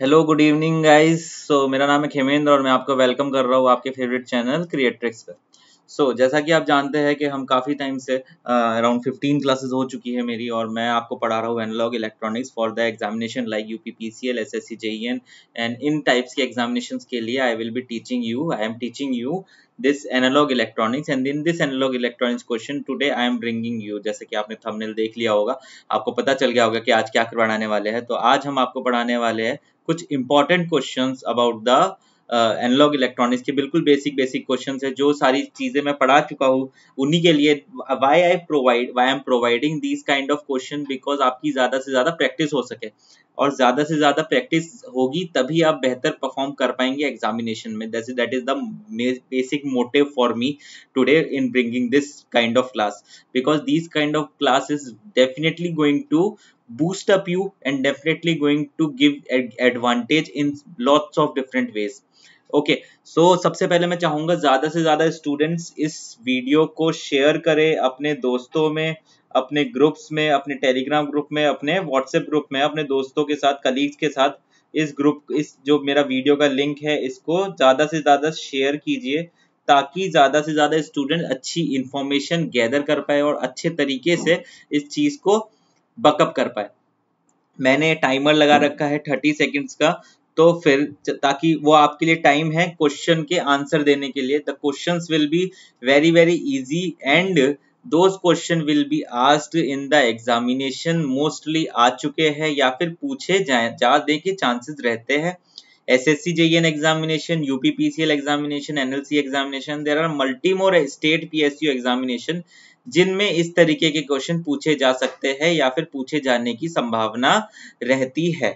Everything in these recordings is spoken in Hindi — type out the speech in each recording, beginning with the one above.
Hello good evening guys so मेरा नाम है खेमेंद्र और मैं आपको वेलकम कर रहा हूँ आपके फेवरेट चैनल क्रिएट्रिक्स पे। सो so, जैसा कि आप जानते हैं कि हम काफ़ी टाइम से अराउंड फिफ्टीन क्लासेस हो चुकी है मेरी और मैं आपको पढ़ा रहा हूँ analogue electronics for the examination like U P P C L S S C JEN and in types के एग्जामिनेशन के लिए I will be teaching you I am teaching you this analogue electronics and in this analogue electronics question today I am bringing you जैसे कि आपने थंबनेल देख लिया होगा आपको पता चल गया होगा कि आज क्या पढ़ाने वाले हैं। तो आज हम आपको पढ़ाने वाले हैं कुछ important question about the analogue electronics के बिल्कुल बेसिक बेसिक क्वेश्चन है, जो सारी चीज़ें मैं पढ़ा चुका हूँ, उन्हीं के लिए why I provide why am providing these kind of question because आपकी ज़्यादा से ज़्यादा प्रैक्टिस हो सके। और ज़्यादा से ज़्यादा प्रैक्टिस होगी, तभी आप बेहतर परफॉर्म कर पाएँगे एग्जामिनेशन में। That is that is the basic motive for me today in bringing this kind of class because this kind of class is definitely going to boost up you and definitely going to give advantage in lots of different ways. Okay so सबसे पहले मैं चाहूँगा ज़्यादा से ज़्यादा स्टूडेंट्स इस वीडियो को शेयर करें अपने दोस्तों में, अपने ग्रुप्स में, अपने टेलीग्राम ग्रुप में, अपने व्हाट्सएप ग्रुप में, अपने दोस्तों के साथ कलीग्स के साथ इस ग्रुप इस जो मेरा वीडियो का लिंक है, इसको ज़्यादा से ज़्यादा शेयर कीजिए ताकि ज़्यादा से ज़्यादा स्टूडेंट अच्छी इंफॉर्मेशन गैदर कर पाए और अच्छे तरीके से इस चीज़ को बकअप कर पाए। मैंने टाइमर लगा रखा है थर्टी सेकेंड्स का तो फिर ताकि वो आपके लिए टाइम है क्वेश्चन के आंसर देने के लिए। The question will be very very easy and those question will be asked in the examination mostly आ चुके हैं या फिर पूछे जाए जाने के चांसेस रहते हैं। S S C JEN examination UPPCL examination NLC examination there are multi more state PSU examination जिनमें इस तरीके के क्वेश्चन पूछे जा सकते हैं या फिर पूछे जाने की संभावना रहती है।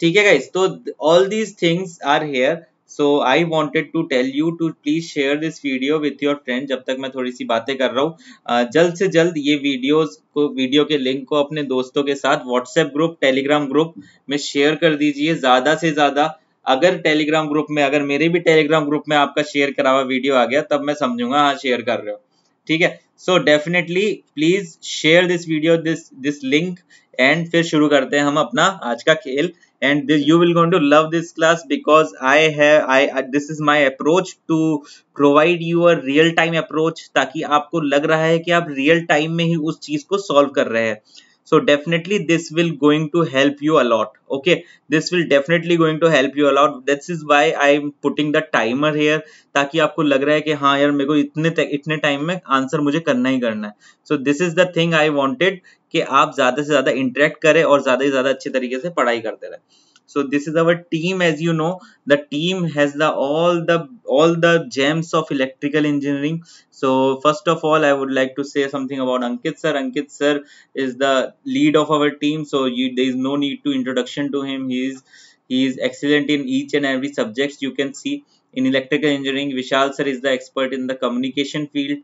ठीक है तो all these things are here so I wanted to tell you to please share this video with your friend जब तक मैं थोड़ी सी बातें कर रहा हूँ। जल्द से जल्द ये वीडियोस को वीडियो के लिंक को अपने दोस्तों के साथ व्हाट्सएप ग्रुप टेलीग्राम ग्रुप में शेयर कर दीजिए। ज़्यादा से ज़्यादा अगर टेलीग्राम ग्रुप में, अगर मेरे भी टेलीग्राम ग्रुप में आपका शेयर करा हुआ वीडियो आ गया, तब मैं समझूँगा हाँ शेयर कर रहे हो। ठीक है? So definitely please share this video this this link and फिर शुरू करते हैं हम अपना आज का खेल. And you will going to love this class because I have I this is my approach to provide your real time approach ताकि आपको लग रहा है कि आप रियल टाइम में ही उस चीज़ को सॉल्व कर रहे हैं. So definitely this will going to help you a lot okay this will definitely going to help you a lot this is why i'm putting the timer here ताकि आपको लग रहा है कि हाँ यार मेरे को इतने इतने टाइम में आंसर मुझे करना ही करना है so this is the thing I wanted कि आप ज़्यादा से ज़्यादा इंटरेक्ट करें और ज़्यादा से ज़्यादा अच्छे तरीके से पढ़ाई करते रहे so this is our team as you know the team has the all the all the gems of electrical engineering so first of all i would like to say something about ankit sir ankit sir is the lead of our team so you, there is no need to introduction to him he is he is excellent in each and every subjects you can see in electrical engineering vishal sir is the expert in the communication field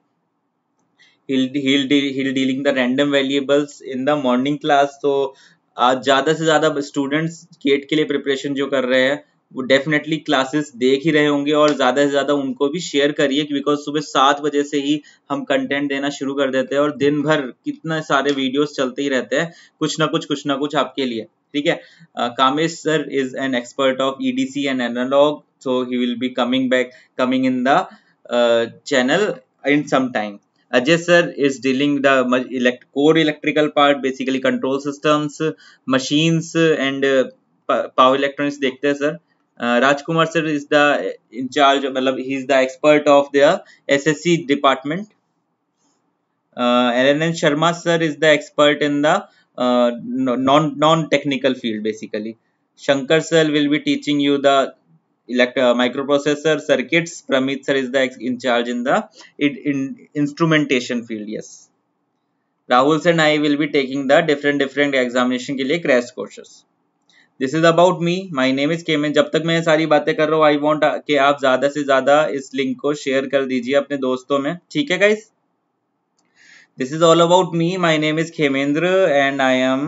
he'll he'll, he'll dealing the random variables in the morning class so आज ज़्यादा से ज़्यादा स्टूडेंट्स गेट के लिए प्रिपरेशन जो कर रहे हैं वो डेफिनेटली क्लासेस देख ही रहे होंगे और ज़्यादा से ज़्यादा उनको भी शेयर करिए बिकॉज़ सुबह सात बजे से ही हम कंटेंट देना शुरू कर देते हैं और दिन भर कितने सारे वीडियोस चलते ही रहते हैं कुछ ना कुछ कुछ ना कुछ आपके लिए। ठीक है? Kamesh sir is an expert of EDC and analogue so he will be coming back coming in the channel in some time sir is dealing the elect core electrical part, basically control systems, machines and uh, power electronics देखते हैं sir. Uh, Rajkumar sir is the in charge, मतलब he is the expert of the SSC department. Uh, LNN Sharma sir is the expert in the uh, non non technical field basically. Shankar sir will be teaching you the elect uh, microprocessor circuits Pramit sir is the in charge in the in, in instrumentation field yes Rahul sir and I will be taking the different different examination के लिए crash courses This is about me my name is Kemin जब तक मैं सारी बातें कर रहा हूँ आई वॉन्ट के आप ज़्यादा से ज़्यादा इस लिंक को शेयर कर दीजिए अपने दोस्तों में। ठीक है guys this is all about me my name is Khemendra and I am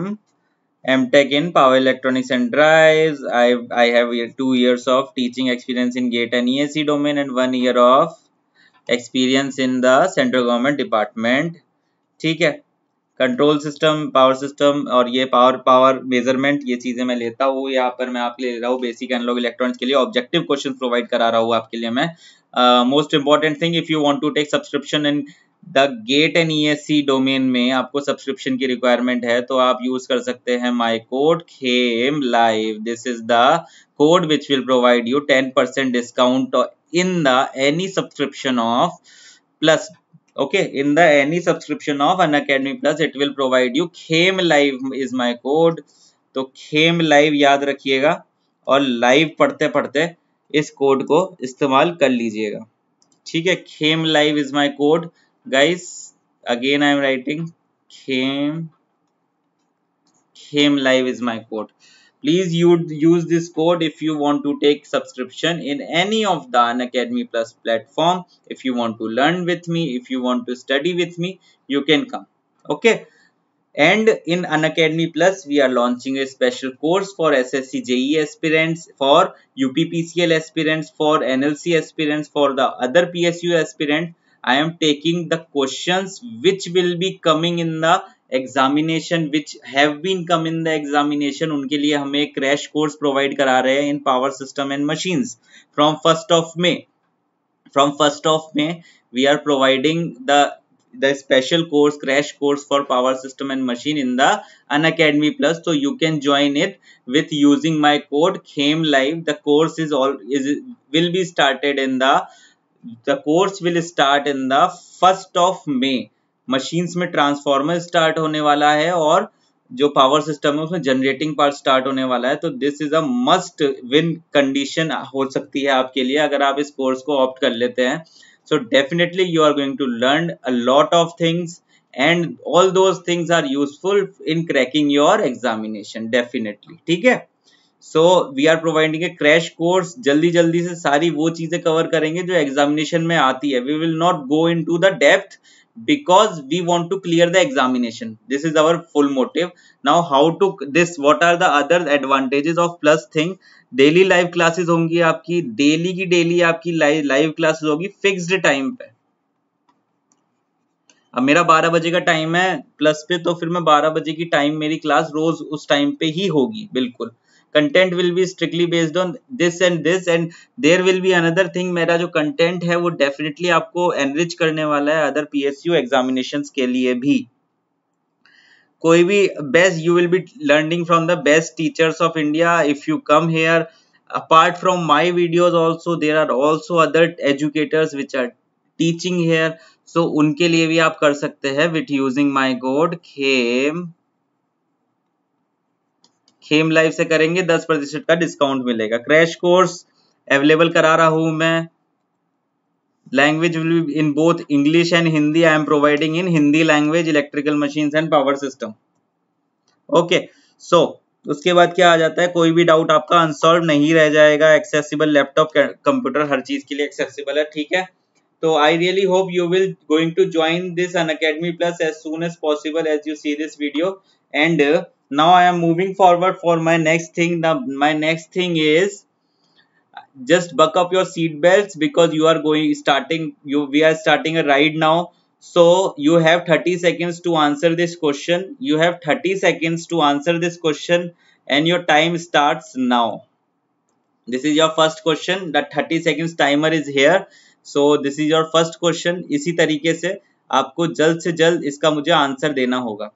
M Tech in power electronics and centre I have two years of teaching experience in GATE and E S C domain and one year of experience in the central government department ठीक है? कंट्रोल सिस्टम पावर सिस्टम और ये पावर पावर मेज़रमेंट ये चीज़ें मैं लेता हूँ, यहाँ पर मैं आपके लिए ले रहा हूँ बेसिक एनालॉग इलेक्ट्रॉनिक्स के लिए ऑब्जेक्टिव क्वेश्चन प्रोवाइड करा रहा हूँ आपके लिए मैं। Most important thing if you want to take subscription in the GATE and E domain में आपको सब्सक्रिप्शन की रिक्वायरमेंट है तो आप यूज़ कर सकते हैं my code Khem live this is the code which will provide you ten percent discount in the any subscription of plus okay, in the any subscription of an academy plus, it will provide you Khem live is my code. तो खेम लाइव याद रखिएगा और लाइव पढ़ते पढ़ते इस कोड को इस्तेमाल कर लीजिएगा। ठीक है Khem live is my code guys again I am writing Khem Khem live is my code please use this code if you want to take subscription in any of the Unacademy Plus platform. If you want to learn with me, if you want to study with me, you can come. Okay. And in Unacademy Plus, we are launching a special course for SSC JE aspirants, for UPPCL aspirants, for NLC aspirants, for the other PSU aspirants. I am taking the questions which will be coming in the examination which have been come in the examination उनके लिए हमें क्रैश कोर्स प्रोवाइड करा रहे हैं in power system and machines from first of May from first of May we are providing the the special course crash course for power system and machine in the Unacademy plus तो you can join it with using my code Khem live the course is all is will be started in the course will start in the first of May machines में ट्रांसफॉर्मर स्टार्ट होने वाला है और जो पावर सिस्टम है उसमें जनरेटिंग पार्ट स्टार्ट होने वाला है। तो this is a must win condition हो सकती है आपके लिए अगर आप इस कोर्स को ऑप्ट कर लेते हैं। So definitely you are going to learn a lot of things and all those things are useful in cracking your examination definitely ठीक है? So we are providing a crash course जल्दी जल्दी से सारी वो चीज़ें कवर करेंगे जो एग्जामिनेशन में आती है। We will not go into the depth because we want to clear the examination this is our full motive now how to this what are the other advantages of plus thing daily live classes होंगी आपकी डेली की डेली आपकी लाइव क्लासेस होगी फिक्स्ड टाइम पे अब मेरा 12 बजे का टाइम है प्लस पे तो फिर मैं 12 बजे की टाइम मेरी क्लास रोज उस टाइम पे ही होगी बिल्कुल content will be strictly based on this and this and there will be another thing मेरा जो कंटेंट है, वो डेफिनेटली आपको एनरिच करने वाला है अदर पीएसयू एग्जामिनेशंस के लिए भी। कोई भी best you will be learning from the best teachers of India if you come here apart from my videos also, there are also other educators which are teaching here. So, उनके लिए भी आप कर सकते हैं with using my code Khem Khem live से करेंगे, दस प्रतिशत का डिस्काउंट मिलेगा। क्रैश कोर्स अवेलेबल करा रहा हूँ मैं। Language will be in both English and Hindi I am providing in Hindi language electrical machine and power system okay so उसके बाद क्या आ जाता है? कोई भी डाउट आपका अनसॉल्व नहीं रह जाएगा। एक्सेसिबल लैपटॉप कंप्यूटर हर चीज़ के लिए एक्सेसिबल है, ठीक है? तो I really hope you will going to join this Unacademy plus as soon as possible as you see this video and now i am moving forward for my next thing the my next thing is just buck up your seat belts because you are going starting you we are starting a ride now so you have 30 seconds to answer this question you have 30 seconds to answer this question and your time starts now this is your first question the 30 seconds timer is here so this is your first question इसी तरीके से आपको जल्द से जल्द इसका मुझे आंसर देना होगा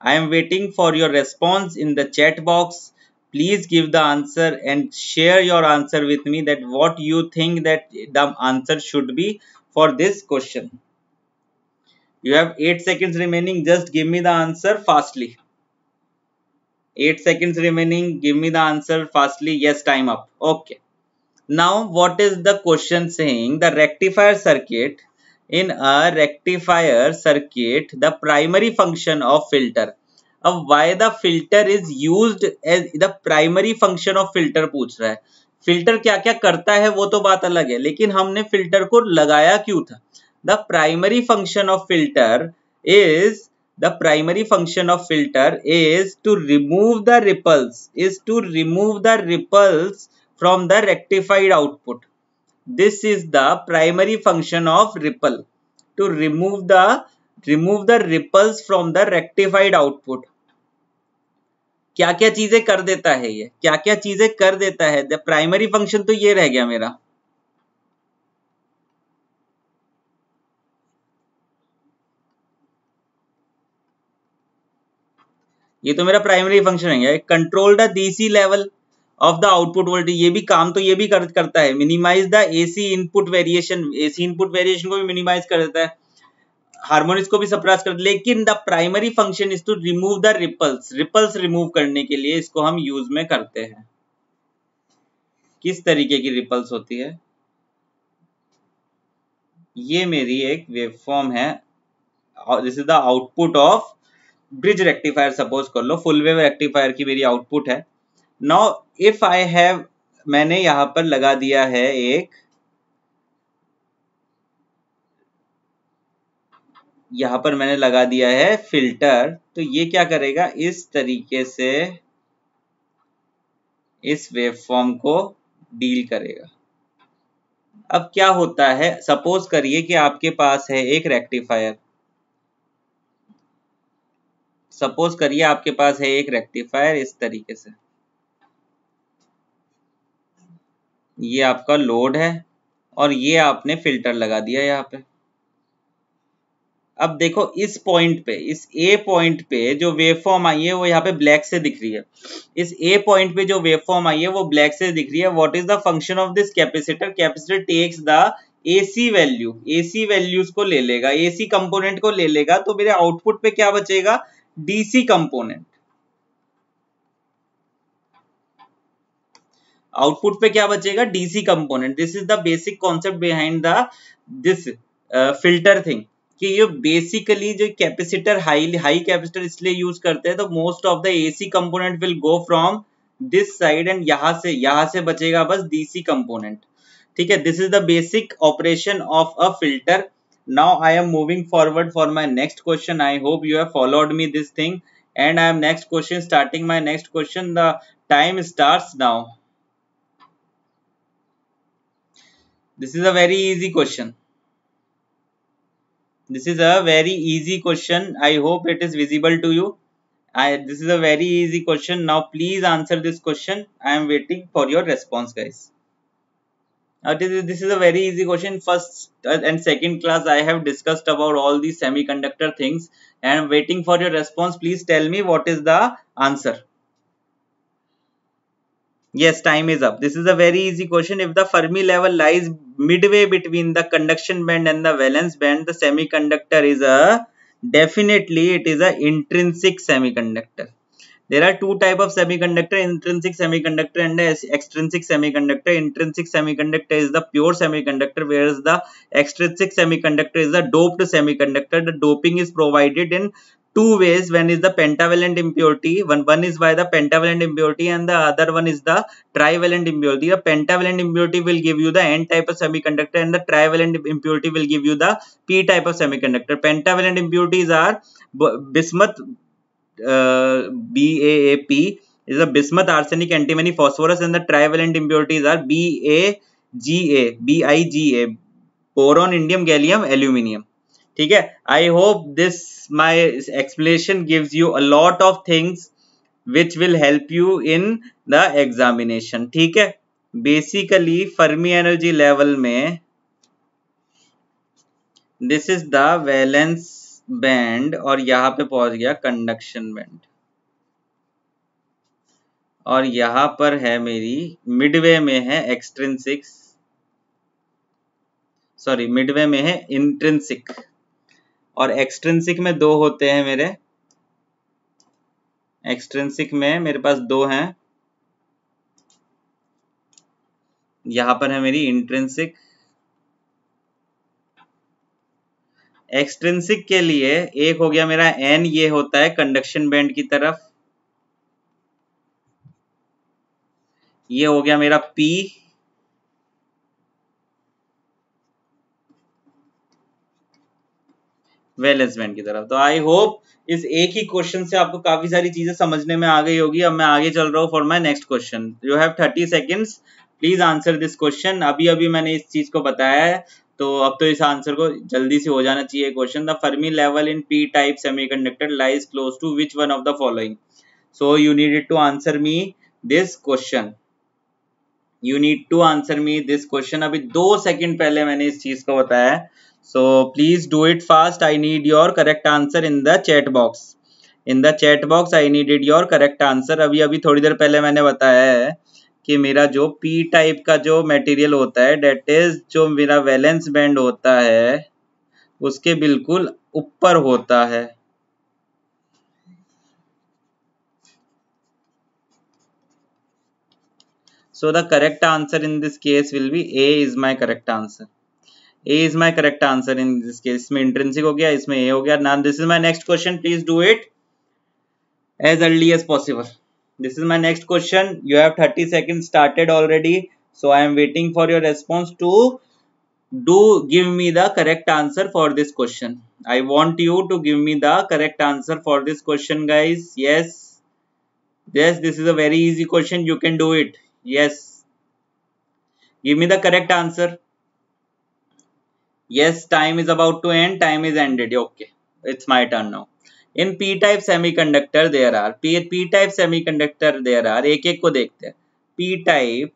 I am waiting for your response in the chat box. Please give the answer and share your answer with me that what you think that the answer should be for this question. You have 8 seconds remaining. Just give me the answer fastly. 8 seconds remaining. Give me the answer fastly. Yes, time up. Okay. Now, what is the question saying? The rectifier circuit in a rectifier circuit the primary function of filter अब why the filter is use as the primary function of filter पूछ रहा है। फ़िल्टर क्या क्या करता है वो तो बात अलग है, लेकिन हमने फ़िल्टर को लगाया क्यों था? The primary function of filter is the primary function of filter is to remove the ripples is to remove the ripples from the rectified output This is the primary function of ripple. To remove the remove the ripples from the rectified output क्या क्या चीज़ें कर देता है ये? क्या क्या चीज़ें कर देता है? प्राइमरी फ़ंक्शन तो ये रह गया मेरा। ये तो मेरा प्राइमरी फ़ंक्शन है। Control the DC level of the output voltage ये भी काम तो ये भी कर, करता है। Minimise the AC input variation AC input variation को भी मिनिमाइज कर देता है। हार्मोनिक्स को भी सप्रेस कर लेकिन the primary function is to remove the ripples ripples remove करने के लिए इसको हम यूज़ में करते हैं। किस तरीके की रिपल्स होती है? ये मेरी एक वेवफॉर्म है। This is the output of bridge rectifier suppose कर लो फुल वेव रेक्टिफायर की मेरी आउटपुट है। नाउ इफ़ आई हैव मैंने यहाँ पर लगा दिया है एक, यहाँ पर मैंने लगा दिया है फ़िल्टर तो ये क्या करेगा? इस तरीके से इस वेवफॉर्म को डील करेगा। अब क्या होता है? सपोज़ करिए कि आपके पास है एक रेक्टिफायर सपोज़ करिए आपके पास है एक रेक्टिफायर इस तरीके से। ये आपका लोड है और ये आपने फ़िल्टर लगा दिया यहाँ पे। अब देखो इस पॉइंट पे, इस ए पॉइंट पे जो वेवफॉर्म आई है, वो यहाँ पे ब्लैक से दिख रही है। इस ए पॉइंट पे जो वेवफॉर्म आई है, वो ब्लैक से दिख रही है। What is the function of this capacitor capacitor takes the AC value AC values को ले लेगा एसी कंपोनेंट को ले लेगा तो मेरे आउटपुट पे क्या बचेगा? डीसी कंपोनेंट आउटपुट पे क्या बचेगा? DC component. This is the basic concept behind the this filter thing कि ये बेसिकली जो कैपेसिटर हाई हाई कैपेसिटर इसलिए यूज़ करते हैं तो most of the AC component will go from this side and यहाँ से यहाँ से बचेगा बस डीसी कंपोनेंट ठीक है? This is the basic operation of a filter now i am moving forward for my next question. I hope you have followed me this thing. And i am next question, starting my next question. The time starts now. This is a very easy question this is a very easy question i hope it is visible to you I, this is a very easy question now please answer this question i am waiting for your response guys uh, this, is, this is a very easy question. First uh, and second class, I have discussed about all these semiconductor things and I'm waiting for your response. Please tell me what is the answer. Yes, time is up. This is a very easy question. If the Fermi level lies midway between the conduction band and the valence band, the semiconductor is a definitely it is a intrinsic semiconductor there are two type of semiconductor intrinsic semiconductor and extrinsic semiconductor intrinsic semiconductor is the pure semiconductor whereas the extrinsic semiconductor is the doped semiconductor the doping is provided in two ways. One is the pentavalent impurity. One one is by the pentavalent impurity and the other one is the trivalent impurity. The pentavalent impurity will give you the n type of semiconductor and the trivalent impurity will give you the p type of semiconductor. Pentavalent impurities are bismuth uh, BAAP is a bismuth, arsenic, antimony, phosphorus and the trivalent impurities are BAGA, BIGA, boron, indium, gallium, aluminium. ठीक है? I hope this my explanation gives you a lot of things which will help you in the examination ठीक है? बेसिकली फर्मी एनर्जी लेवल में this is the valence band और यहाँ पे पहुँच गया कंडक्शन बैंड और यहाँ पर है मेरी मिडवे में है एक्सट्रेंसिक्स सॉरी मिडवे में है इंट्रेंसिक और एक्सट्रेंसिक में दो होते हैं मेरे। एक्सट्रेंसिक में मेरे पास दो हैं। यहाँ पर है मेरी इंट्रेंसिक एक्सट्रेंसिक के लिए एक हो गया मेरा एन ये होता है कंडक्शन बैंड की तरफ़। ये हो गया मेरा पी वैलेंस बैंड की तरफ़। तो आई होप इस एक ही क्वेश्चन से आपको काफ़ी सारी चीज़ें समझने में आ गई होगी। अब मैं आगे चल रहा हूँ for my next question you have thirty seconds please answer this question अभी अभी मैंने इस चीज़ को बताया है तो अब तो इस आंसर को जल्दी से हो जाना चाहिए question the Fermi level in P type semiconductor lies close to which one of the following so you needed to answer me this question you need to answer me this question अभी दो सेकंड पहले मैंने इस चीज़ को बताया so please do it fast I need your correct answer in the chat box in the chat box I needed your correct answer अभी अभी थोड़ी देर पहले मैंने बताया है कि मेरा जो पी टाइप का जो मटेरियल होता है डेट इज़ जो मेरा वैलेंस बैंड होता है, उसके बिल्कुल ऊपर होता है। So, the correct answer in this case will be a is my correct answer. a is my correct answer in this case इसमें intrinsic हो गया इसमें a हो गया now this is my next question please do it as early as possible this is my next question you have 30 seconds started already so i am waiting for your response to do give me the correct answer for this question i want you to give me the correct answer for this question guys yes yes this is a very easy question you can do it Yes. Give me the correct answer. Yes, time is about to end. Time is ended. Okay. It's my turn now. In p-type semiconductor there are p p type semiconductor there are एक एक को देखते हैं p-type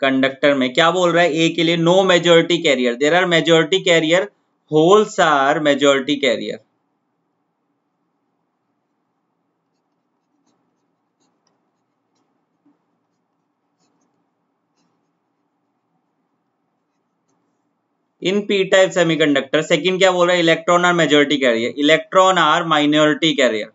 कंडक्टर में क्या बोल रहा है ए के लिए no majority carrier there are majority carrier holes are majority carrier in P type semiconductor second क्या बोल रहा है? Electron are majority carrier electron are minority carrier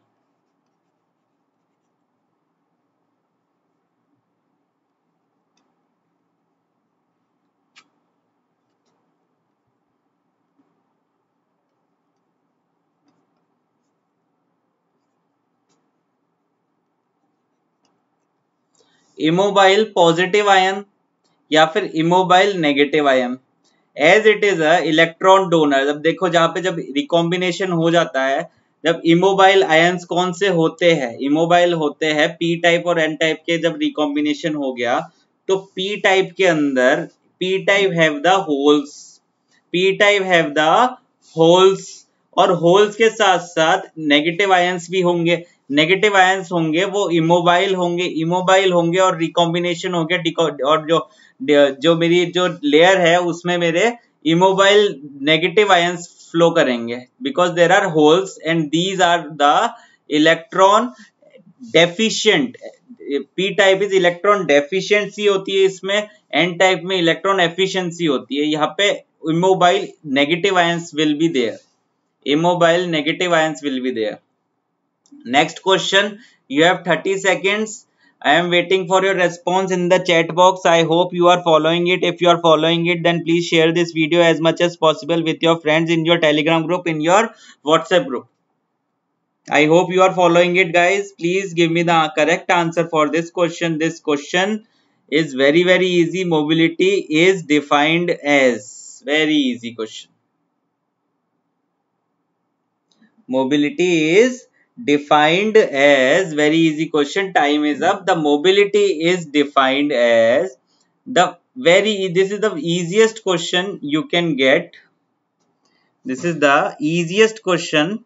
immobile positive ion या फिर immobile negative ion as it is electron donor जब देखो जहाँ पे जब रिकॉम्बिनेशन हो जाता है, जब इमोबाइल आयंस कौन से होते हैं? इमोबाइल होते हैं पी टाइप और एन टाइप के जब रिकॉम्बिनेशन हो गया तो पी टाइप के अंदर P type have the holes P type have the holes और होल्स के साथ साथ नेगेटिव आयंस भी होंगे। नेगेटिव आयंस होंगे, वो इमोबाइल होंगे इमोबाइल होंगे और रिकॉम्बिनेशन हो गया और जो जो मेरी, जो लेयर है, उसमें मेरे इमोबाइल नेगेटिव आयंस फ्लो करेंगे because there are holes and these are the electron deficient P type is electron deficiency होती है इसमें एन टाइप में इलेक्ट्रॉन एफिशिएंसी होती है यहाँ पे immobile negative ions will be there immobile negative ions will be there Next question. You have 30 seconds. I am waiting for your response in the chat box. I hope you are following it. If you are following it, then please share this video as much as possible with your friends in your telegram group, in your WhatsApp group. I hope you are following it guys. Please give me the correct answer for this question. This question is very very easy. Mobility is defined as very easy question. Mobility is defined as very easy question time is up the mobility is defined as the very this is the easiest question you can get this is the easiest question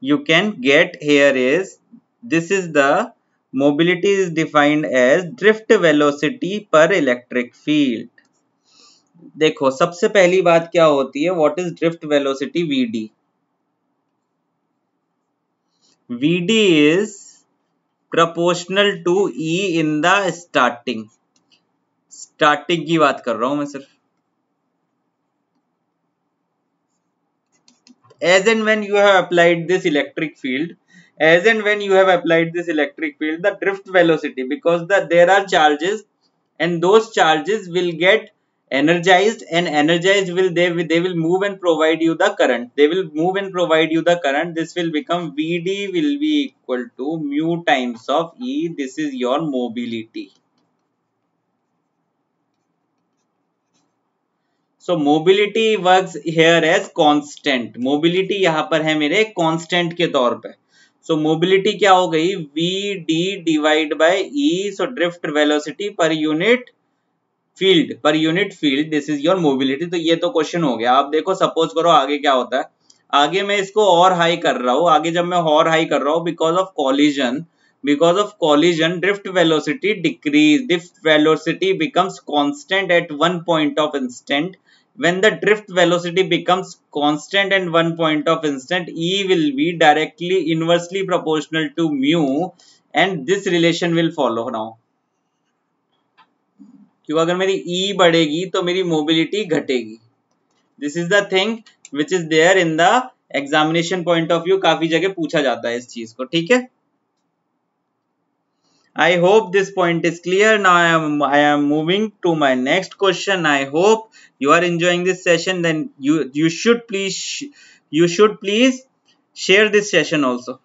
you can get here is this is the mobility is defined as drift velocity per electric field देखो सबसे पहली बात क्या होती है what is drift velocity VD VD is proportional to E in the starting. Starting की बात कर रहा हूँ मैं सिर्फ़ as and when you have applied this electric field as and when you have applied this electric field the drift velocity because the there are charges and those charges will get energized and energized will they they will move and provide you the current they will move and provide you the current this will become vd will be equal to mu times of e this is your mobility so mobility works here as constant mobility yahan par hai mere constant ke taur pe so mobility क्या हो गई V D divide by E so drift velocity per unit field per unit field this is your mobility तो ये तो क्वेश्चन हो गया। आप देखो सपोज़ करो आगे क्या होता है। आगे मैं इसको और हाई कर रहा हूँ। आगे जब मैं और हाई कर रहा हूँ because of collision because of collision drift velocity decrease drift velocity becomes constant at one point of instant when the drift velocity becomes constant and one point of instant e will be directly, inversely proportional to mu, and this relation will follow. Now क्योंकि अगर मेरी ई e बढ़ेगी तो मेरी मोबिलिटी घटेगी। This is the thing which is there in the examination point of view काफ़ी जगह पूछा जाता है इस चीज़ को, ठीक है? I hope this point is clear now I am I am moving to my next question I hope you are enjoying this session then you should please you should please share this session also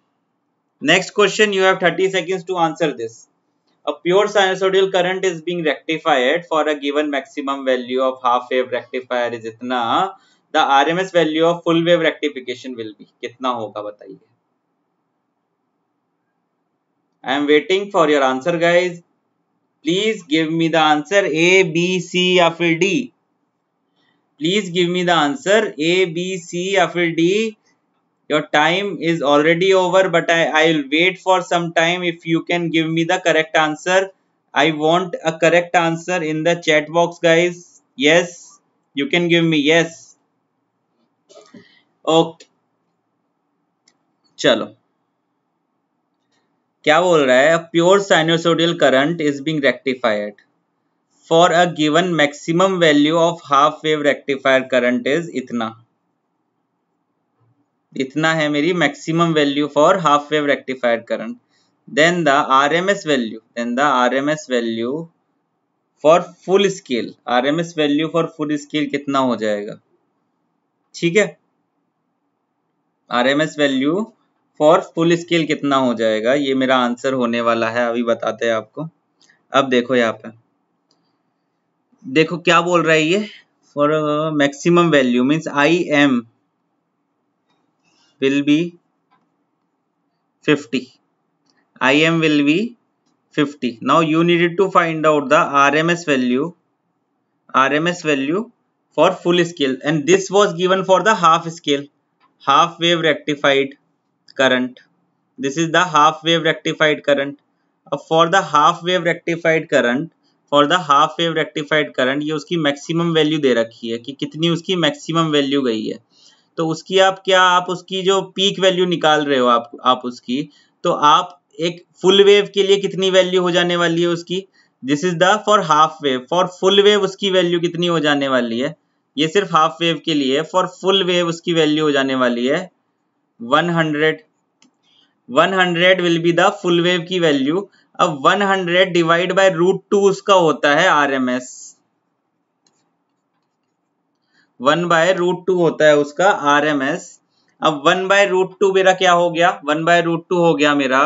next question you have thirty second to answer this A pure sinusoidal current is being rectified for a given maximum value of half wave rectifier is itna the RMS value of full wave rectification will be कितना होगा बताइए I am waiting for your answer guys please give me the answer A B C या फिर D please give me the answer A B C या फिर D your time is already over but I, I will wait for some time if you can give me the correct answer I want a correct answer in the chat box guys yes you can give me yes okay चलो क्या बोल रहा है pure sinusoidal current is being rectified for a given maximum value of half wave rectifier current is इतना इतना है मेरी maximum value for half wave rectified current then the RMS value then the RMS value for full scale RMS value for full scale कितना हो जाएगा? ठीक है? RMS value for full scale कितना हो जाएगा? ये मेरा आंसर होने वाला है, अभी बताते हैं आपको। अब देखो यहाँ पे। देखो क्या बोल रहा है ये? For maximum value means I am will be 50 im will be 50 now you needed to find out the rms value rms value for full scale and this was given for the half scale half wave rectified current this is the half wave rectified current अब for the half wave rectified current for the half wave rectified current ये उसकी maximum value दे रखी है कि कितनी उसकी maximum value गई है तो उसकी आप क्या, आप उसकी जो पीक वैल्यू निकाल रहे हो आप आप उसकी तो आप एक फुल वेव के लिए कितनी वैल्यू हो जाने वाली है उसकी? This is the for half wave for full wave उसकी वैल्यू कितनी हो जाने वाली है? ये सिर्फ़ हाफ़ वेव के लिए फॉर फुल वेव उसकी वैल्यू हो जाने वाली है 100 100 will be the full wave की वैल्यू अब 100 डिवाइड बाय रूट टू उसका होता है RMS one by root two होता है उसका आर एम एस अब वन बाय रूट टू मेरा क्या हो गया? वन बाय रूट टू हो गया मेरा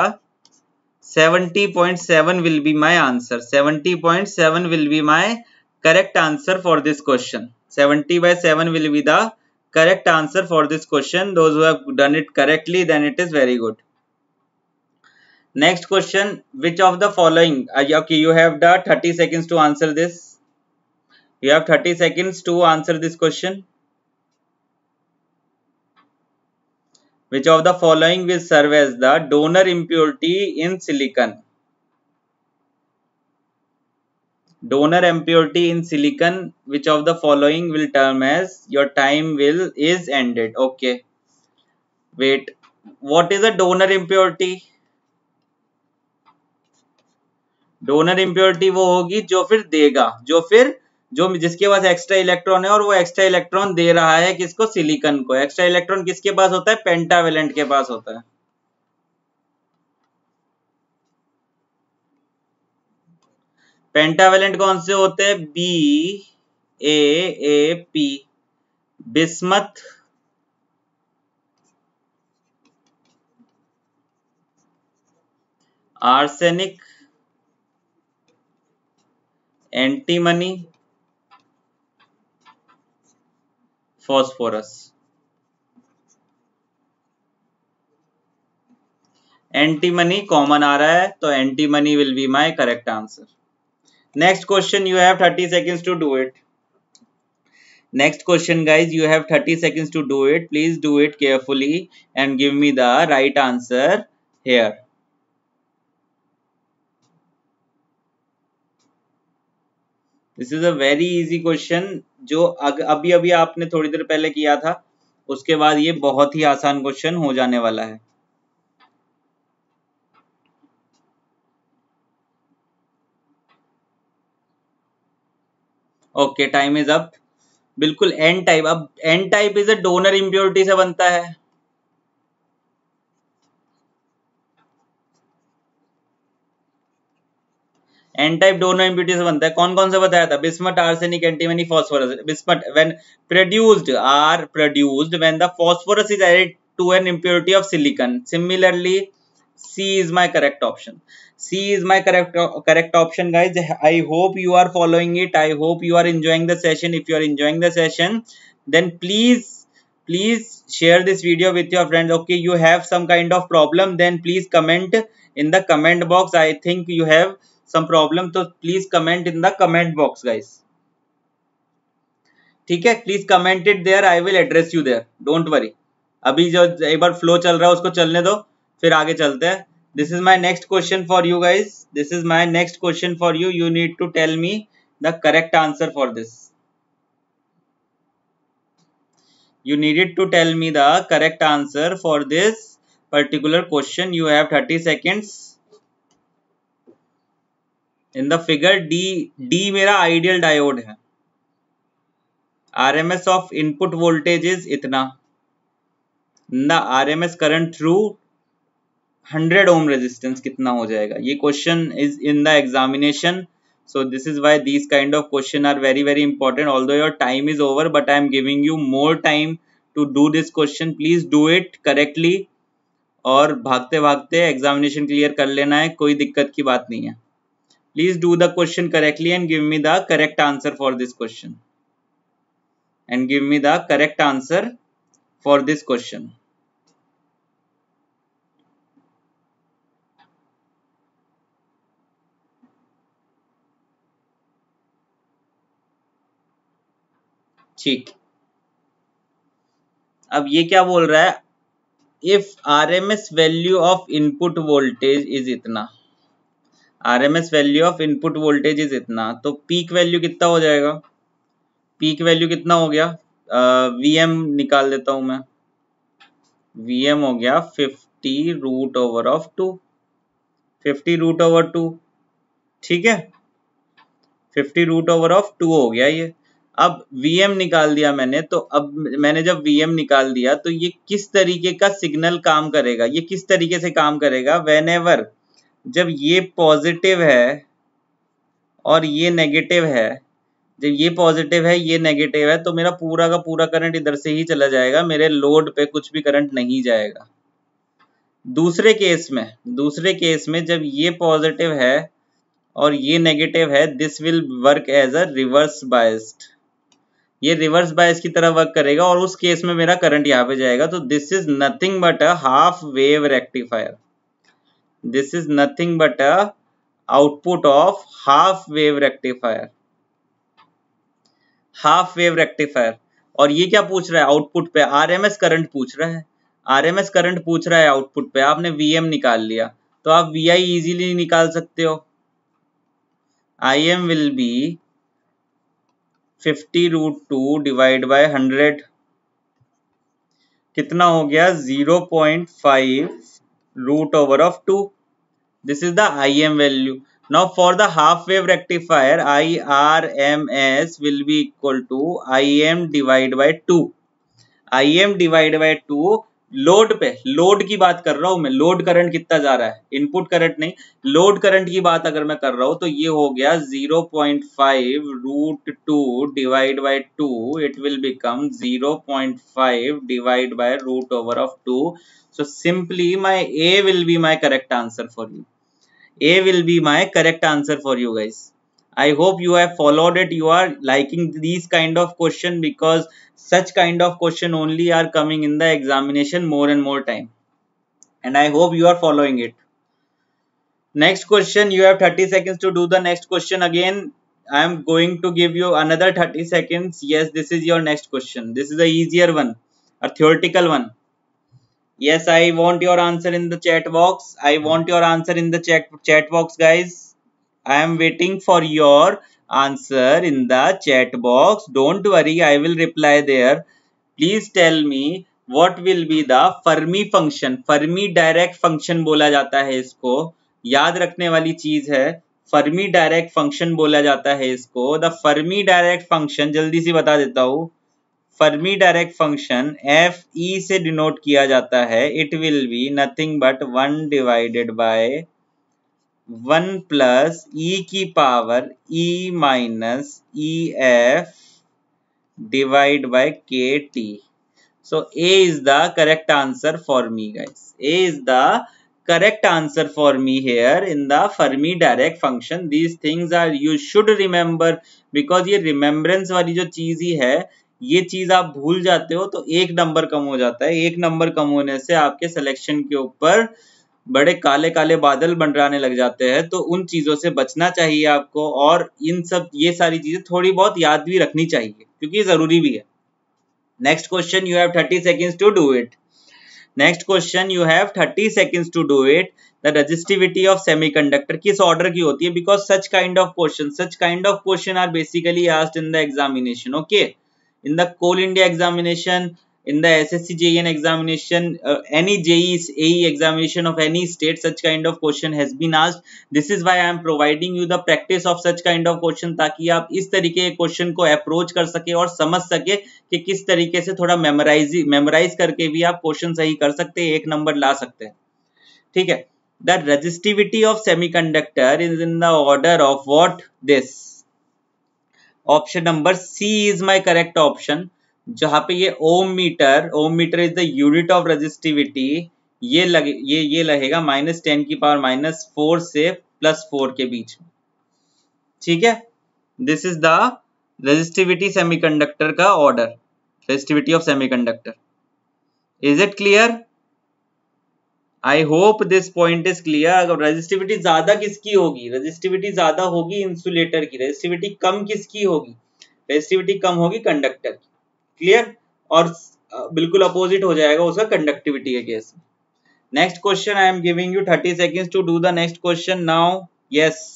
seventy point seven will be my answer. Seventy point seven will be my correct answer for this question. Seventy by seven will be the correct answer for this question. Those done it correctly then it is very good next question which of the following you have the thirty seconds to answer this You have 30 seconds to answer this question. Which of the following will serve as the donor impurity in silicon? Donor impurity in silicon, which of the following will term as your time will is ended. Okay. Wait. What is a donor impurity? Donor impurity वो होगी जो फिर देगा जो फिर जो जिसके पास एक्स्ट्रा इलेक्ट्रॉन है और वो एक्स्ट्रा इलेक्ट्रॉन दे रहा है किसको? सिलिकन को। एक्स्ट्रा इलेक्ट्रॉन किसके पास होता है? पेंटावेलेंट के पास होता है। पेंटावेलेंट कौन से होते हैं? B A A P bismuth arsenic antimony phosphorus common आ रहा है तो antimony will be my correct answer next question you have thirty seconds to do it next question guys you have 30 seconds to do it please do it carefully and give me the right answer here this is a very easy question जो अग, अभी अभी आपने थोड़ी देर पहले किया था उसके बाद ये बहुत ही आसान क्वेश्चन हो जाने वाला है। ओके टाइम इज़ अप बिल्कुल एन टाइप अब N type is a donor impurity से बनता है। एन टाइप डोनर इम्प्योरिटी से बनता है कौन कौन सा बताया था bismuth arsenic antimony phosphorus bismuth when produced are produced when the phosphorus is added to an impurity of silicon similarly C is my correct option. C is my correct correct option, guys. I hope you are following it. I hope you are enjoying the session. If you are enjoying the session, then please please share this video with your friends. Okay, you have some kind of problem, then please comment in the comment box. I think you have some problem so please comment in the comment box, guys. ठीक है? Please comment it there I will address you there don't worry अभी जो एक बार फ्लो चल रहा है, उसको चलने दो, फिर आगे चलते हैं. This is my next question for you guys this is my next question for you you need to tell me the correct answer for this you needed to tell me the correct answer for this particular question. You have 30 seconds. In the figure D D मेरा आइडियल डायोड है। RMS of input voltage is इतना। In the RMS current through 100 ohm resistance कितना हो जाएगा? ये question is in the examination so this is why this kind of question are very very important all your time is over but I am giving you more time to do this question please do it correctly और भागते भागते एग्जामिनेशन क्लियर कर लेना है, कोई दिक्कत की बात नहीं है। Please do the question correctly and give me the correct answer for this question. And give me the correct answer for this question. ठीक अब ये क्या बोल रहा है if R M S value of input voltage is इतना R M S value of input voltage is इतना तो पीक वैल्यू कितना हो जाएगा? पीक वैल्यू कितना हो गया? वी एम निकाल देता हूँ मैं। वी एम हो गया fifty root over of two fifty root over two ठीक है? Fifty root over of two हो गया ये। अब Vm निकाल दिया मैंने तो अब मैंने जब Vm निकाल दिया तो ये किस तरीके का सिग्नल काम करेगा? ये किस तरीके से काम करेगा? वेन एवर जब ये पॉजिटिव है और ये नेगेटिव है, जब ये पॉजिटिव है, ये नेगेटिव है तो मेरा पूरा का पूरा करंट इधर से ही चला जाएगा, मेरे लोड पे कुछ भी करंट नहीं जाएगा। दूसरे केस में, दूसरे केस में जब ये पॉजिटिव है और ये नेगेटिव है this will work as a reverse biased ये रिवर्स बायस की तरह वर्क करेगा और उस केस में मेरा करंट यहाँ पे जाएगा तो this is nothing but a half wave rectifier this is nothing but a output of half wave rectifier. Half wave rectifier और ये क्या पूछ रहा है? आउटपुट पे आरएमएस करंट पूछ रहा है। आरएमएस करंट पूछ रहा है आउटपुट पे। आपने वीएम निकाल लिया। तो आप वी आई इजीली निकाल सकते हो। I am will be fifty root two divide by hundred कितना हो गया? Zero point five root over of 2. This is the IM value. Now for the half wave rectifier, IRMS will be equal to IM divided by 2. IM divided by 2 load पे लोड की बात कर रहा हूँ मैं लोड करंट कितना जा रहा है इनपुट करंट नहीं लोड करंट की बात अगर मैं कर रहा हूँ तो ये हो गया 0.5 root two divide by two it will become 0.5 divide by root over of two So simply my A will be my correct answer for you. A will be my correct answer for you guys. I hope you have followed it. You are liking these kind of question because such kind of question only are coming in the examination more and more time. and I hope you are following it. Next question, you have 30 seconds to do the next question again. I am going to give you another 30 seconds. Yes, this is your next question. This is the easier one, a theoretical one. Yes, I want your answer in the chat box. I want your answer in the chat, chat box, guys. I am waiting for your answer in the chat box. Don't worry, I will reply there. Please tell me what will be the Fermi function. Fermi direct function बोला जाता है इसको याद रखने वाली चीज़ है फर्मी डायरेक्ट फ़ंक्शन बोला जाता है इसको द फर्मी डायरेक्ट फ़ंक्शन जल्दी से बता देता हूँ Fermi Dirac function F E से डिनोट किया जाता है, it will be nothing but one divided by one plus E की power E minus E F divide by K T. So A is the correct answer for me guys A is the correct answer for me here in the Fermi Dirac function these things are you should remember because ये रिमेंबरेंस वाली जो चीज़ ही है ये चीज़ आप भूल जाते हो तो एक नंबर कम हो जाता है। एक नंबर कम होने से आपके सिलेक्शन के ऊपर बड़े काले काले बादल बनराने लग जाते हैं। तो उन चीज़ों से बचना चाहिए आपको और इन सब, ये सारी चीज़ें थोड़ी बहुत याद भी रखनी चाहिए, क्योंकि ज़रूरी भी है। Next question you have thirty seconds to do it next question you have 30 seconds to do it the resistivity of semiconductor किस ऑर्डर की होती है? Because such kind of question such kind of question are basically asked in the examination okay in the Coal India examination in the SSC JEN examination, uh, any JEE AE examination of any state, such kind of question has been asked. This is why I am providing you the practice of such kind of question ताकि आप इस तरीके के क्वेश्चन को अप्रोच कर सके और समझ सके कि किस तरीके से थोड़ा मेमोराइज मेमोराइज करके भी आप क्वेश्चन सही कर सकते हैं एक नंबर ला सकते हैं ठीक है the resistivity of semiconductor is in the order of what this option number C is my correct option जहाँ पे ये ohm meter ohm meter is the unit of resistivity ये लगे, ये ये लगेगा माइनस टेन की पावर माइनस फोर से प्लस फोर के बीच में। ठीक है? This is the resistivity semiconductor का order resistivity of semiconductor is it clear I hope this point is clear अगर रेजिस्टिविटी ज़्यादा किसकी होगी? रजिस्टिविटी ज़्यादा होगी इंसुलेटर की। रजिस्टिविटी कम किसकी होगी? रजिस्टिविटी कम होगी कंडक्टर की। क्लियर और बिल्कुल अपोजिट हो जाएगा उसका कंडक्टिविटी के case next question I am giving you thirty seconds to do the next question now yes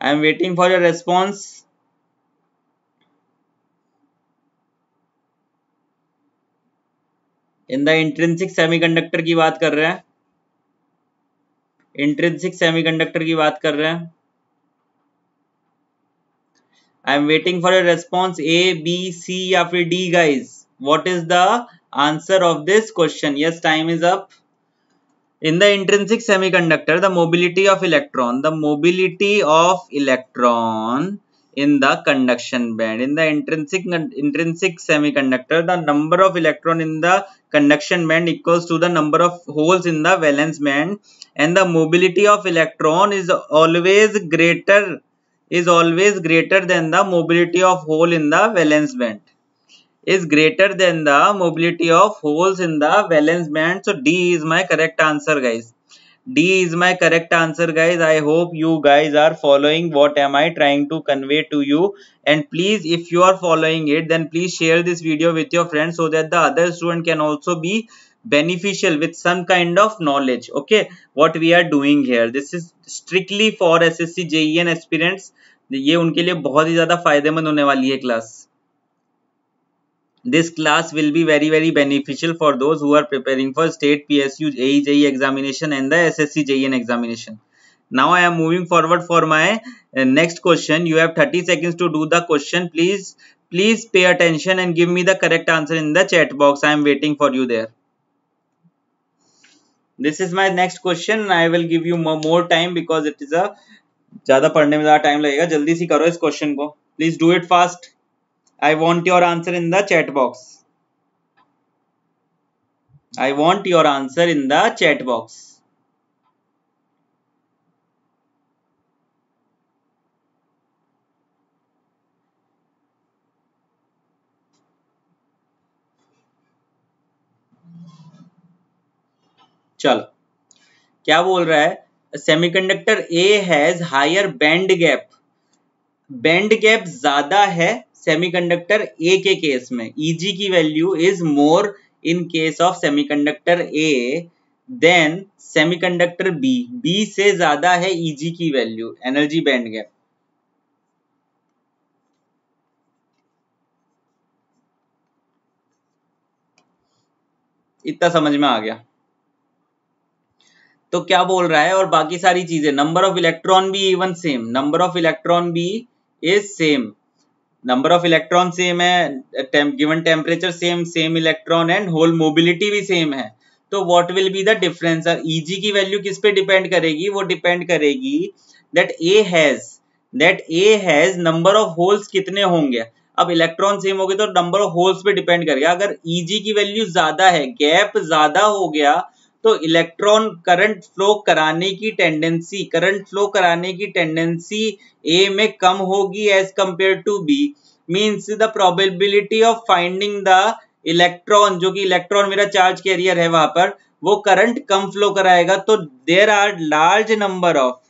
I am waiting for your response. In the intrinsic semiconductor की बात कर रहे हैं। इंट्रेंसिक सेमी की बात कर रहे हैं। I am waiting for your response A B C या फिर D guys what is the answer of this question yes time is up in the intrinsic semiconductor the mobility of electron the mobility of electron in the conduction band in the intrinsic intrinsic semiconductor the number of electron in the conduction band equals to the number of holes in the valence band and the mobility of electron is always greater is always greater than the mobility of hole in the valence band. Is greater than the mobility of holes in the valence band. So d is my correct answer guys D is my correct answer guys. I hope you guys are following what am I trying to convey to you. And please if you are following it then please share this video with your friends so that the other student can also be beneficial with some kind of knowledge. Okay what we are doing here. This is strictly for SSC JEN aspirants. ये उनके लिए बहुत ही ज्यादा फायदेमंद होने वाली है class This class will be very very beneficial for those who are preparing for state PSU AE examination and the SSC JEN examination. Now I am moving forward for my uh, next question. You have 30 seconds to do the question. Please please pay attention and give me the correct answer in the chat box. I am waiting for you there. This is my next question. I will give you more time because it is a ज़्यादा पढ़ने में ज़्यादा टाइम लगेगा जल्दी सी करो इस क्वेश्चन को please do it fast I want your answer in the chat box. I want your answer in the chat box. चलो क्या बोल रहा है semiconductor A has higher band gap band gap ज़्यादा है सेमीकंडक्टर ए के केस में. Eg की value is more in case of semiconductor A then semiconductor B B से ज़्यादा है Eg की वैल्यू एनर्जी बैंड गैप इतना समझ में आ गया. तो क्या बोल रहा है और बाकी सारी चीज़ें? नंबर ऑफ़ इलेक्ट्रॉन भी even same number of electron भी is same number of electron same है given temperature same same electron and hole mobility भी सेम है. तो what will be the difference Eg की वैल्यू किस पे डिपेंड करेगी? वो डिपेंड करेगी that A has that A has number of holes कितने होंगे? अब इलेक्ट्रॉन सेम हो गए तो नंबर ऑफ़ होल्स पे डिपेंड करेगा। अगर ईजी की वैल्यू ज़्यादा है गैप ज़्यादा हो गया तो इलेक्ट्रॉन करंट फ्लो कराने की टेंडेंसी करंट फ्लो कराने की टेंडेंसी ए में कम होगी as compare to B means the probability of finding the electron जो कि इलेक्ट्रॉन मेरा चार्ज कैरियर है वहाँ पर, वो करंट कम फ्लो कराएगा। तो there are large number of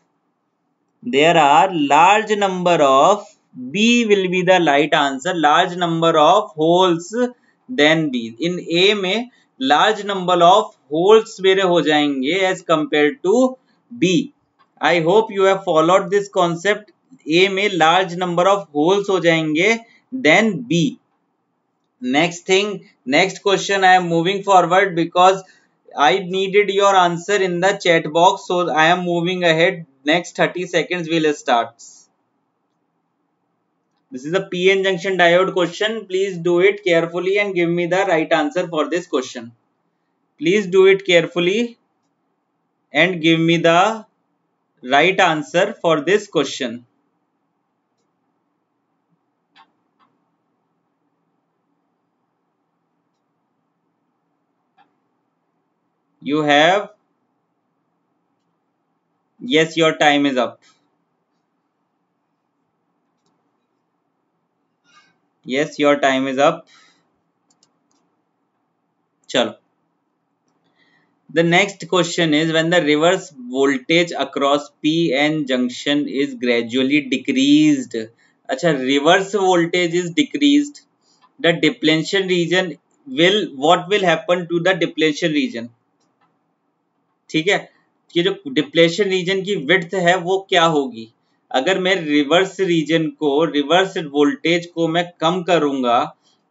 there are large number of B will be the right answer large number of holes than B in A में लार्ज नंबर ऑफ़ होल्स मेरे हो जाएँगे as compare to B I hope you have followed this concept A में लार्ज नंबर ऑफ़ होल्स हो जाएँगे than B next thing next question I am moving forward because I needed your answer in the chat box, so I am moving ahead. Next 30 seconds will start. This is a PN junction diode question. Please do it carefully and give me the right answer for this question. Please do it carefully and give me the right answer for this question. You have, yes, your time is up. Yes your time is up चलो। The next question is when the reverse voltage across P N junction is gradually decrease अच्छा reverse voltage is decrease the depletion region will what will happen to the depletion region ठीक है? ये जो डिप्लेशन रीजन की विड्थ है, वो क्या होगी? अगर मैं रिवर्स रीजन को रिवर्स वोल्टेज को मैं कम करूँगा,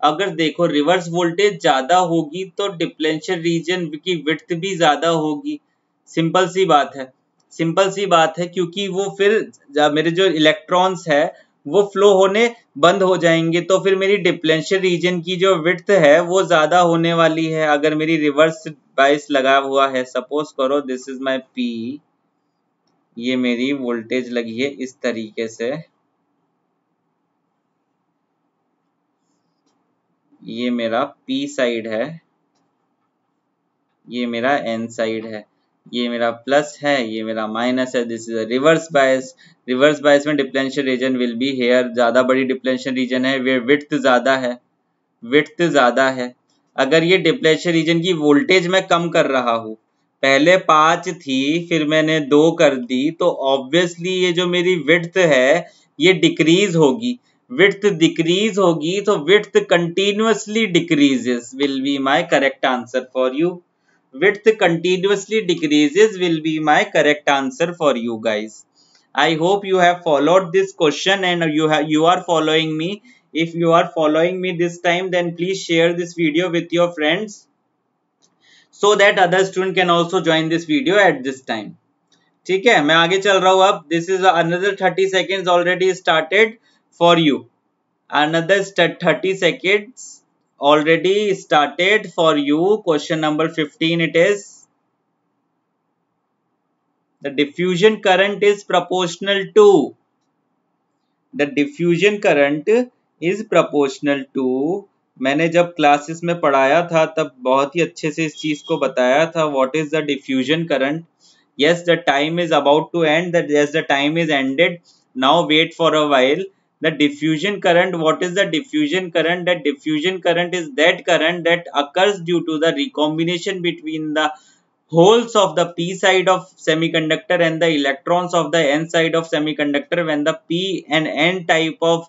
अगर देखो रिवर्स वोल्टेज ज़्यादा होगी तो डिप्लेंशन रीजन की विड्थ भी ज़्यादा होगी। सिंपल सी बात है। सिंपल सी बात है क्योंकि वो फिर मेरे जो इलेक्ट्रॉन्स है, वो फ्लो होने बंद हो जाएँगे तो फिर मेरी डिप्लेंशन रीजन की जो विड्थ है, वो ज़्यादा होने वाली है। अगर मेरी रिवर्स बाइस लगा हुआ है सपोज़ करो दिस इज़ माई पी ये मेरी वोल्टेज लगी है इस तरीके से। ये मेरा P साइड है। ये मेरा एन साइड है। ये मेरा प्लस है, ये मेरा माइनस है। This is a reverse bias reverse bias में depletion region will be here ज़्यादा बड़ी डिप्लेंशन रीजन है वे विथ ज़्यादा है। विथ ज़्यादा है। अगर ये डिप्लेंशन रीजन की वोल्टेज मैं कम कर रहा हूँ पहले पाँच थी, फिर मैंने दो कर दी तो ऑब्वियसली ये जो मेरी विथ है, ये डिक्रीज होगी। विथ डिक्रीज होगी तो with continuously decreases will be my correct answer for you with continuously decreases will be my correct answer for you guys I hope you have followed this question and you are following me if you are following me this time then please share this video with your friends so that other student can also join this video at this time ठीक है मैं आगे चल रहा हूं अब this is another thirty second already started for you another thirty seconds already started for you question number 15 it is the diffusion current is proportional to the diffusion current is proportional to मैंने जब क्लासेस में पढ़ाया था, तब बहुत ही अच्छे से इस चीज़ को बताया था what is the diffusion current yes the time is about to end the time is ended now wait for a while the diffusion current what is the diffusion current that diffusion current is that current that occurs due to the recombination between the holes of the P side of semiconductor and the electrons of the N side of semiconductor when the P and N type of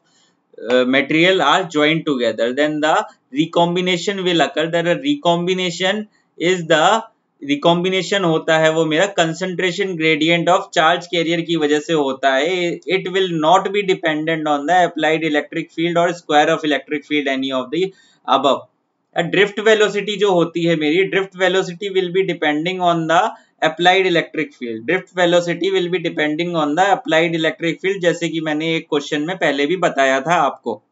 uh, material are joined together then the recombination will occur. That a recombination is the recombination होता है वो मेरा concentration gradient of charge carrier की वजह से होता है। It will not be dependent on the applied electric field और square of electric field any of the above drift velocity जो होती है मेरी drift velocity will be depending on the applied electric field drift velocity will be depending on the applied electric field जैसे कि मैंने एक क्वेश्चन में पहले भी बताया था आपको।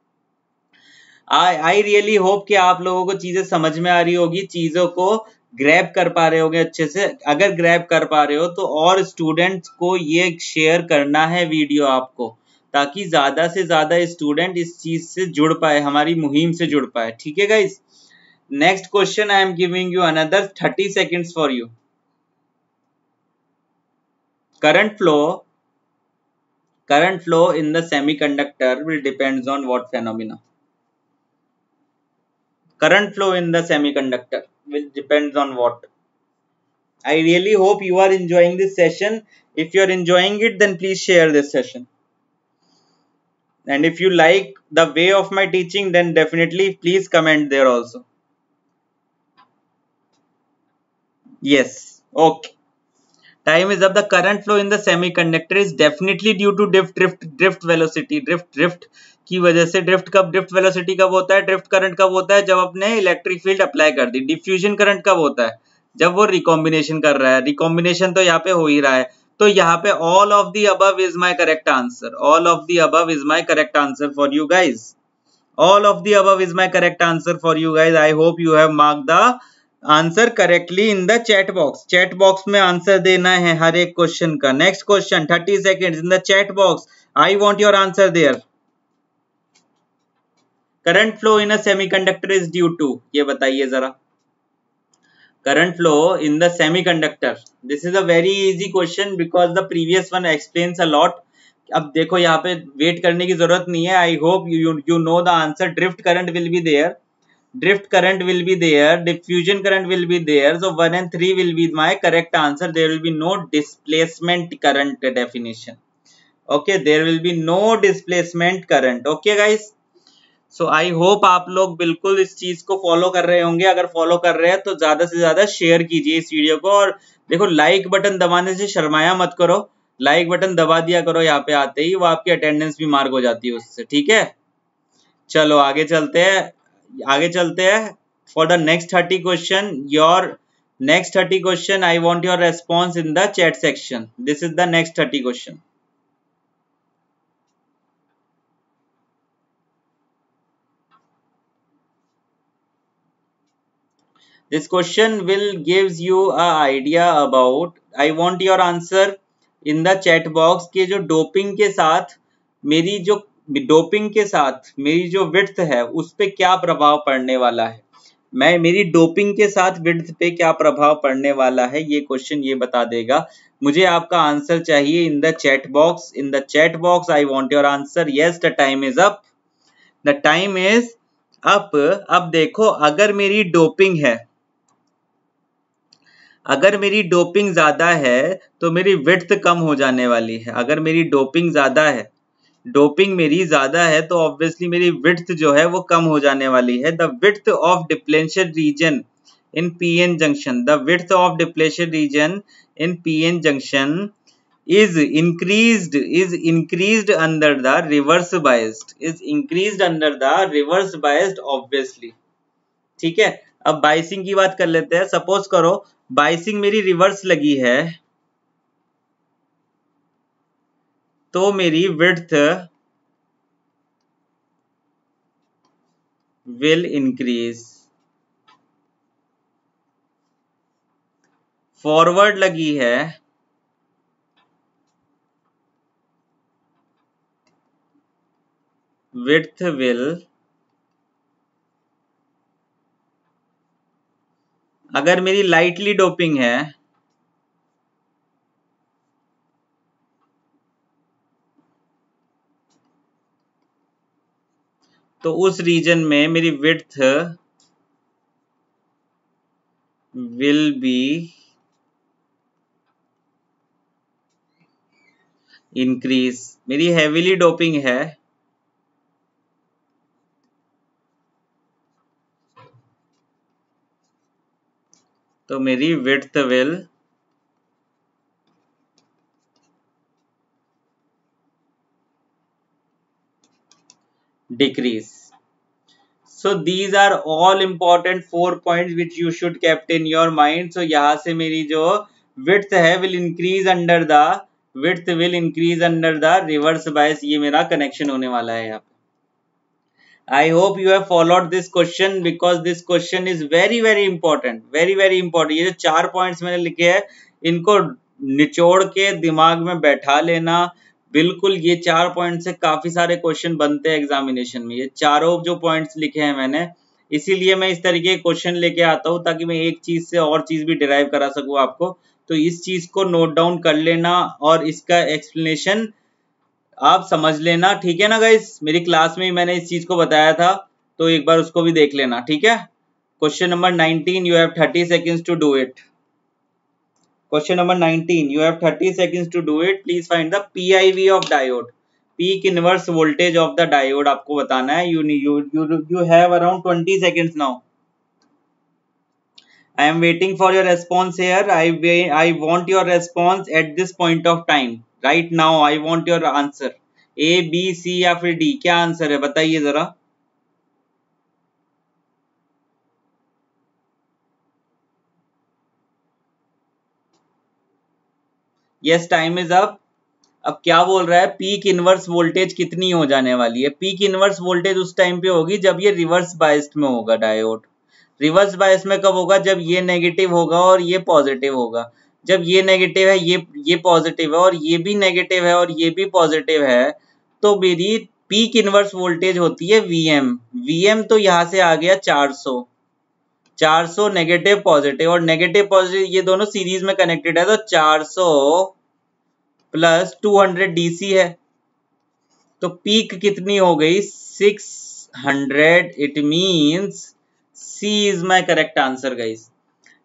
आई रियली होप कि आप लोगों को चीज़ें समझ में आ रही होगी, चीज़ों को ग्रैब कर पा रहे होगे अच्छे से। अगर ग्रैब कर पा रहे हो तो और स्टूडेंट्स को ये शेयर करना है वीडियो आपको, ताकि ज़्यादा से ज़्यादा स्टूडेंट इस चीज़ से जुड़ पाए, हमारी मुहिम से जुड़ पाए। ठीक है guys next question I am giving you another thirty seconds for you current flow current flow in the semiconductor will depends on what phenomena. Current flow in the semiconductor will depends on what. I really hope you are enjoying this session. If you are enjoying it then please share this session. And if you like the way of my teaching then definitely please comment there also. Yes. Okay time is up the current flow in the semiconductor is definitely due to drift drift drift velocity, drift drift की वजह से ड्रिफ्ट कब ड्रिफ्ट वेलोसिटी कब होता है ड्रिफ्ट करंट कब होता है, जब अपने इलेक्ट्रिक फ़ील्ड अप्लाई कर दी। डिफ्यूजन करंट कब होता है? जब वो रिकॉम्बिनेशन कर रहा है। रिकॉम्बिनेशन तो यहाँ पे हो ही रहा है। तो यहाँ पे all of the above is my correct answer all of the above is my correct answer for you guys all of the above is my correct answer for you guys I hope you have mark the answer correctly in the chat box. Chat box में आंसर देना है हर एक क्वेश्चन का। Next question, thirty second in the chat box I want your answer there current flow in a semiconductor is due to ये बताइए जरा। Current flow in the semiconductor this is a very easy question because the previous one explains a lot अब देखो यहाँ पे वेट करने की ज़रूरत नहीं है। I hope you you know the answer drift current will be there drift current will be there diffusion current will be there so 1 and 3 will be my correct answer there will be no displacement current definition okay there will be no displacement current okay guys so I hope आप लोग बिल्कुल इस चीज़ को फॉलो कर रहे होंगे अगर फॉलो कर रहे हैं तो ज़्यादा से ज़्यादा शेयर कीजिए इस वीडियो को और देखो लाइक बटन दबाने से शर्माया मत करो लाइक बटन दबा दिया करो यहाँ पे आते ही वो आपकी अटेंडेंस भी मार्क हो जाती है उससे ठीक है चलो आगे चलते हैं आगे चलते हैं। For the next thirty question your next thirty question I want your response in the chat section this is the next thirty question this question will gives you a idea about, i want your answer in the chat box के जो डोपिंग के साथ, मेरी जो डोपिंग के साथ मेरी जो विड्थ है, उस पर क्या प्रभाव पड़ने वाला है? मैं मेरी डोपिंग के साथ विड्थ पे क्या प्रभाव पड़ने वाला है, ये क्वेश्चन ये बता देगा। मुझे आपका आंसर चाहिए in the chat box in the chat box I want your answer yes the time is up the time is up अब देखो, अगर मेरी डोपिंग है, अगर मेरी डोपिंग ज़्यादा है तो मेरी विड्थ कम हो जाने वाली है। अगर मेरी डोपिंग ज़्यादा है डोपिंग मेरी ज़्यादा है तो ऑब्वियसली मेरी विड्थ जो है वो कम हो जाने वाली है। The width of depletion region in PN junction the width of depletion region in PN junction is increased is increased under the reverse biased, is increased under the reverse biased, obviously ठीक है? अब बाइसिंग की बात कर लेते हैं। सपोज़ करो बाइसिंग मेरी रिवर्स लगी है। तो मेरी विड्थ विल इंक्रीज फॉरवर्ड लगी है। विड्थ विल अगर मेरी लाइटली डोपिंग है तो उस रीजन में मेरी विड्थ विल बी इंक्रीज मेरी हैवीली डोपिंग है। तो मेरी width will decrease so these are all important four points which you should kept in your mind so यहाँ से मेरी जो width है will increase under the width will increase under the reverse bias ये मेरा connection वाला है यहाँ पे I hope you have followed this question because this question is very very important very very important ये जो चार points मैंने लिखे हैं इनको निचोड़ के दिमाग में बैठा लेना बिल्कुल, ये चार पॉइंट से काफ़ी सारे क्वेश्चन बनते हैं एग्जामिनेशन में। ये चारों जो पॉइंट्स लिखे हैं मैंने, इसीलिए मैं इस तरीके के क्वेश्चन लेके आता हूँ ताकि मैं एक चीज़ से और चीज़ भी डिराइव करा सकूँ आपको। तो इस चीज़ को नोट डाउन कर लेना और इसका एक्सप्लेनेशन आप समझ लेना। ठीक है ना गाइस मेरी क्लास में ही मैंने इस चीज़ को बताया था तो एक बार उसको भी देख लेना। ठीक है? Question number nineteen you have thirty seconds to do it question number 19 you have 30 seconds to do it please find the PIV of diode peak inverse voltage of the diode आपको बताना है. You you you have around 20 seconds now I am waiting for your response here I I want your response at this point of time right now I want your answer A B C या फिर डी क्या आंसर है? बताइए जरा. यस टाइम इज़ अप अब क्या बोल रहा है? पीक इनवर्स वोल्टेज कितनी हो जाने वाली है? पीक इनवर्स वोल्टेज उस टाइम पे होगी जब ये रिवर्स बायस्ड में होगा डायोड रिवर्स बायस में कब होगा? जब ये नेगेटिव होगा और ये पॉजिटिव होगा. जब ये नेगेटिव है, ये ये पॉजिटिव है और ये भी नेगेटिव है और ये भी पॉजिटिव है तो मेरी पीक इनवर्स वोल्टेज होती है वीएम वीएम तो यहाँ से आ गया 400 400 नेगेटिव पॉजिटिव और नेगेटिव पॉजिटिव ये दोनों सीरीज़ में कनेक्टेड है तो 400 प्लस 200 डीसी है। तो पीक कितनी हो गई? 600 it means C is my correct answer guys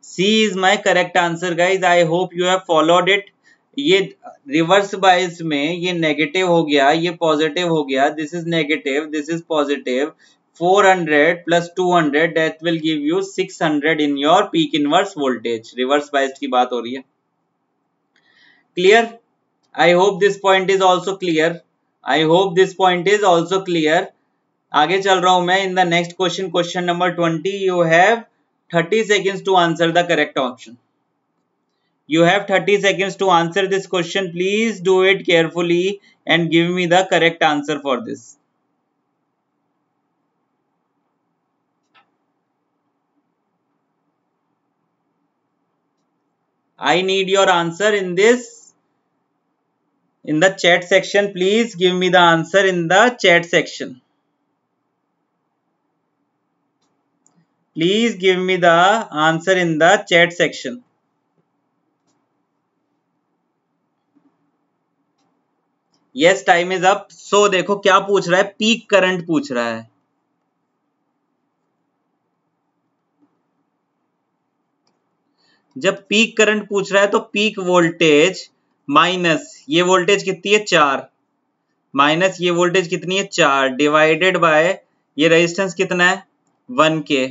C is my correct answer guys I hope you have followed it ये रिवर्स बाइस में ये नेगेटिव हो गया, ये पॉजिटिव हो गया. This is negative this is positive 400 plus 200 that will give you 600 in your peak inverse voltage reverse biased की बात हो रही है clear i hope this point is also clear i hope this point is also clear आगे चल रहा हूं मैं in the next question question number 20 you have 30 seconds to answer the correct option you have 30 seconds to answer this question please do it carefully and give me the correct answer for this I need your answer in this in the chat section. Please give me the answer in the chat section. Please give me the answer in the chat section. yes, time is up. So देखो क्या पूछ रहा है पीक करंट पूछ रहा है जब पीक करंट पूछ रहा है तो पीक वोल्टेज माइनस ये वोल्टेज कितनी है? चार। माइनस ये वोल्टेज कितनी है? चार। डिवाइडेड बाय ये रेजिस्टेंस कितना है? One K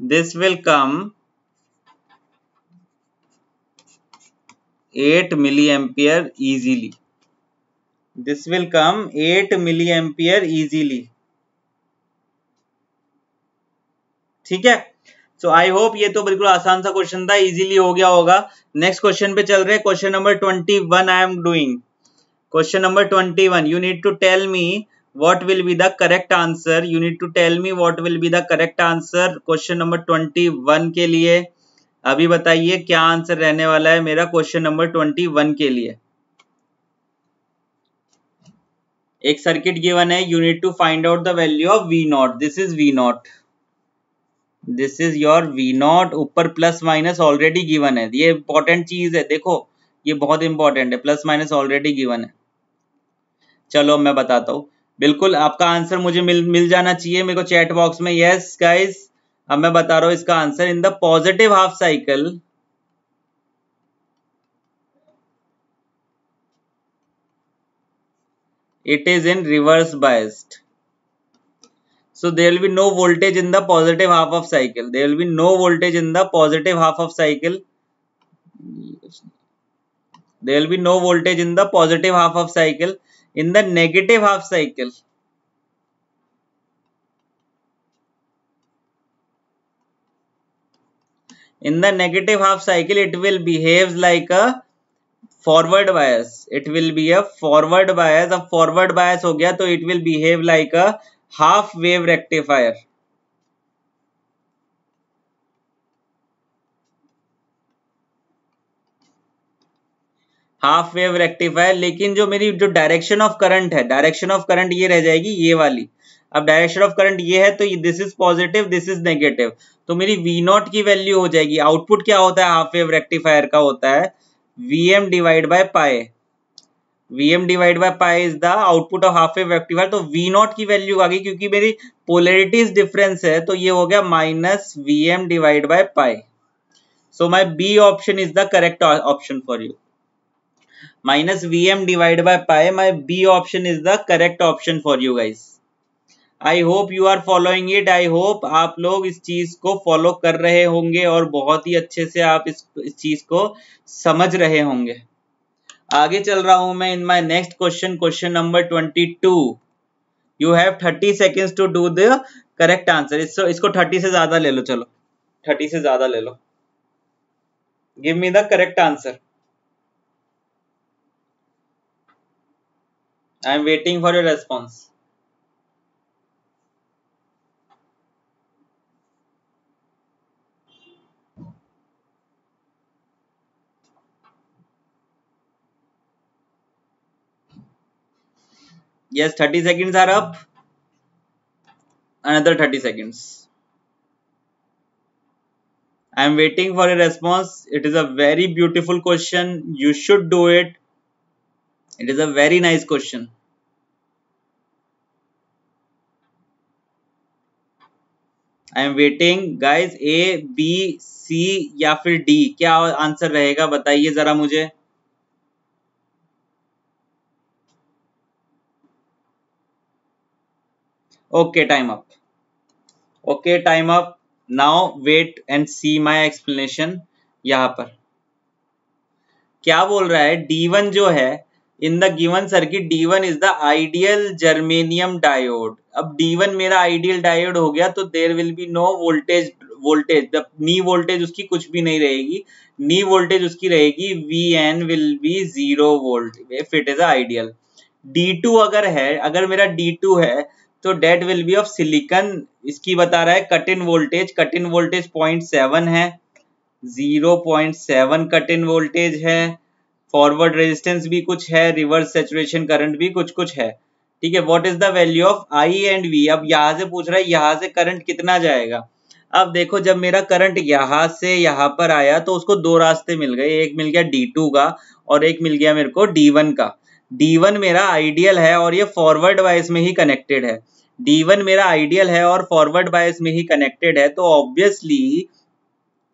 this will come at milliampere easily this will come at milliampere easily ठीक है? सो आई होप ये तो बिल्कुल आसान सा क्वेश्चन था इजीली हो गया होगा। नेक्स्ट क्वेश्चन पे चल रहे question number twenty one I am doing question number twenty one you need to tell me what will be the correct answer. You need to tell me what will be the correct answer question number twenty one के लिए। अभी बताइए क्या आंसर रहने वाला है मेरा क्वेश्चन नंबर ट्वेंटी वन के लिए। एक सर्किट गिवन है। You need to find out the value of V naught this is V naught this is your V naught ऊपर प्लस माइनस ऑलरेडी गिवन है। ये इंपॉर्टेंट चीज़ है। देखो, ये बहुत इंपॉर्टेंट है। प्लस माइनस ऑलरेडी गिवन है। चलो, मैं बताता हूँ। बिल्कुल, आपका आंसर मुझे मिल मिल जाना चाहिए। मेरे को चैट बॉक्स में यस गाइस अब मैं बता रहा हूँ इसका answer in the positive half cycle it is in reverse biased so there will be no voltage in the positive half of cycle there will be no voltage in the positive half of cycle there will be no voltage in the positive half of cycle in the negative half cycle in the negative half cycle it will behaves like a forward bias it will be a forward bias a forward bias हो गया तो it will behave like a half wave rectifier. Half wave rectifier, लेकिन जो मेरी, जो डायरेक्शन ऑफ़ करंट है डायरेक्शन ऑफ़ करंट ये रह जाएगी ये वाली। अब डायरेक्शन ऑफ़ करंट ये है तो this is positive this is negative तो मेरी वी नॉट की वैल्यू हो जाएगी। आउटपुट क्या होता है? हाफ़ वेव रेक्टिफायर का होता है। V M divide by pi M divide by pi is the output of half wave rectifier तो वी नॉट की वैल्यू आ गई क्योंकि मेरी पोलरिटीज डिफरेंस है तो ये हो गया minus M divide by pi so my B option is the correct option for you minus Vm divided by pi. My B option is the correct option for you guys. I hope you are following it I hope आप लोग इस चीज़ को फॉलो कर रहे होंगे और बहुत ही अच्छे से आप इस, इस चीज़ को समझ रहे होंगे आगे चल रहा हूँ मैं in my next question question number twenty two you have thirty seconds to do the correct answer इसको इसको थर्टी से ज़्यादा ले लो, चलो। थर्टी से ज़्यादा ले लो। Give me the correct answer I am waiting for your response. Yes, 30 seconds are up. Another 30 seconds. I am waiting for a response. It is a very beautiful question. You should do it. It is a very nice question. I am waiting guys A B C या फिर डी क्या आंसर रहेगा बताइए जरा मुझे Okay time up okay time up now wait and see my explanation यहाँ पर। क्या बोल रहा है? डी वन जो है in the given circuit D1 is the ideal germanium diode अब D1 मेरा आइडियल डायोड हो गया तो there will be no voltage voltage the knee voltage उसकी कुछ भी नहीं रहेगी। नी वोल्टेज उसकी रहेगी V N will be zero volt if it is ideal D two अगर है, अगर मेरा डी टू है तो that will be of silicon इसकी बता रहा है cut in voltage cut in voltage point seven है zero point seven cut in voltage है फॉरवर्ड रेजिस्टेंस भी कुछ है रिवर्स सेचुरेशन करंट भी कुछ कुछ है। ठीक है what is the value of I and V अब यहाँ से पूछ रहा है, यहाँ से करंट कितना जाएगा? अब देखो, जब मेरा करंट यहाँ से यहाँ पर आया तो उसको दो रास्ते मिल गए। एक मिल गया D2 का और एक मिल गया मेरे को D1 का। D1 मेरा आइडियल है और ये फॉरवर्ड वाइस में ही कनेक्टेड है। D1 मेरा आइडियल है और फॉरवर्ड वाइस में ही कनेक्टेड है तो ऑब्वियसली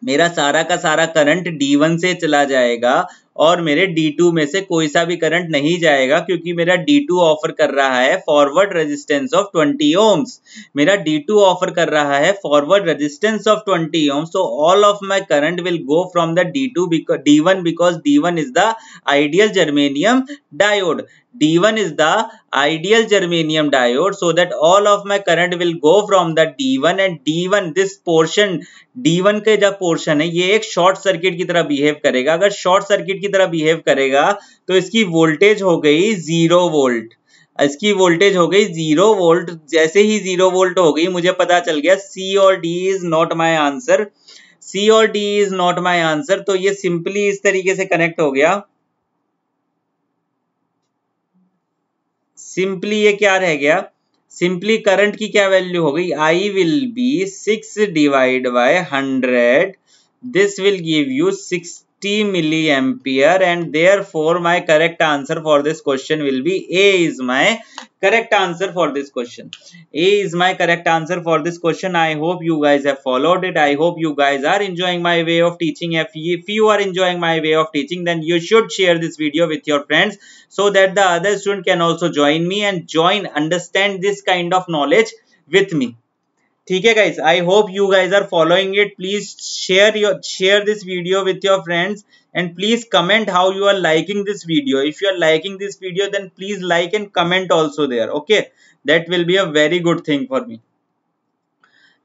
मेरा सारा का सारा करंट D1 से चला जाएगा और मेरे D2 में से कोई सा भी करंट नहीं जाएगा क्योंकि मेरा D2 ऑफ़र कर रहा है फॉरवर्ड रेजिस्टेंस ऑफ़ 20 ओम्स मेरा D2 ऑफ़र कर रहा है forward resistance of 20 ohms so all of my current will go from the D2 because D1 because D1 is the ideal germanium diode D1 is the ideal germanium diode so that all of my current will go from the D1 and D1 this portion D1 के जो portion है ये एक short circuit की तरह behave करेगा अगर short circuit की तरह behave करेगा तो इसकी voltage हो गई zero volt इसकी वोल्टेज हो गई ज़ीरो वोल्ट जैसे ही ज़ीरो वोल्ट हो गई मुझे पता चल गया सी और D is not my answer C और D is not my answer तो ये सिंपली इस तरीके से कनेक्ट हो गया सिंपली ये क्या रह गया? सिंपली करंट की क्या वैल्यू हो गई? I will be six divide by hundred this will give you six 60 milliampere and therefore my correct answer for this question will be A is my correct answer for this question. A is my correct answer for this question. I hope you guys have followed it. I hope you guys are enjoying my way of teaching. If you are enjoying my way of teaching then you should share this video with your friends so that the other student can also join me and join understand this kind of knowledge with me. ठीक है guys i hope you guys are following it please share your share this video with your friends and please comment how you are liking this video if you are liking this video then please like and comment also there okay that will be a very good thing for me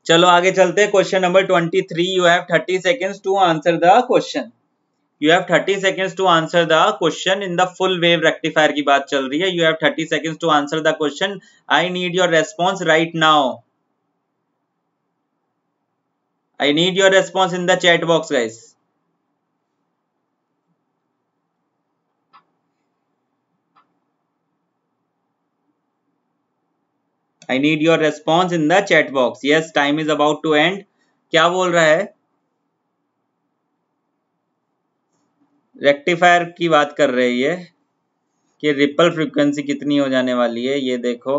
चलो आगे चलते हैं question number 23 you have 30 seconds to answer the question you have 30 seconds to answer the question in the full wave rectifier की बात चल रही है you have 30 seconds to answer the question I need your response right now I need your response in the chat box guys. I need your response in the chat box. Yes, time is about to end. क्या बोल रहा है रेक्टिफायर की बात कर रही है कि रिपल फ्रीक्वेंसी कितनी हो जाने वाली है ये देखो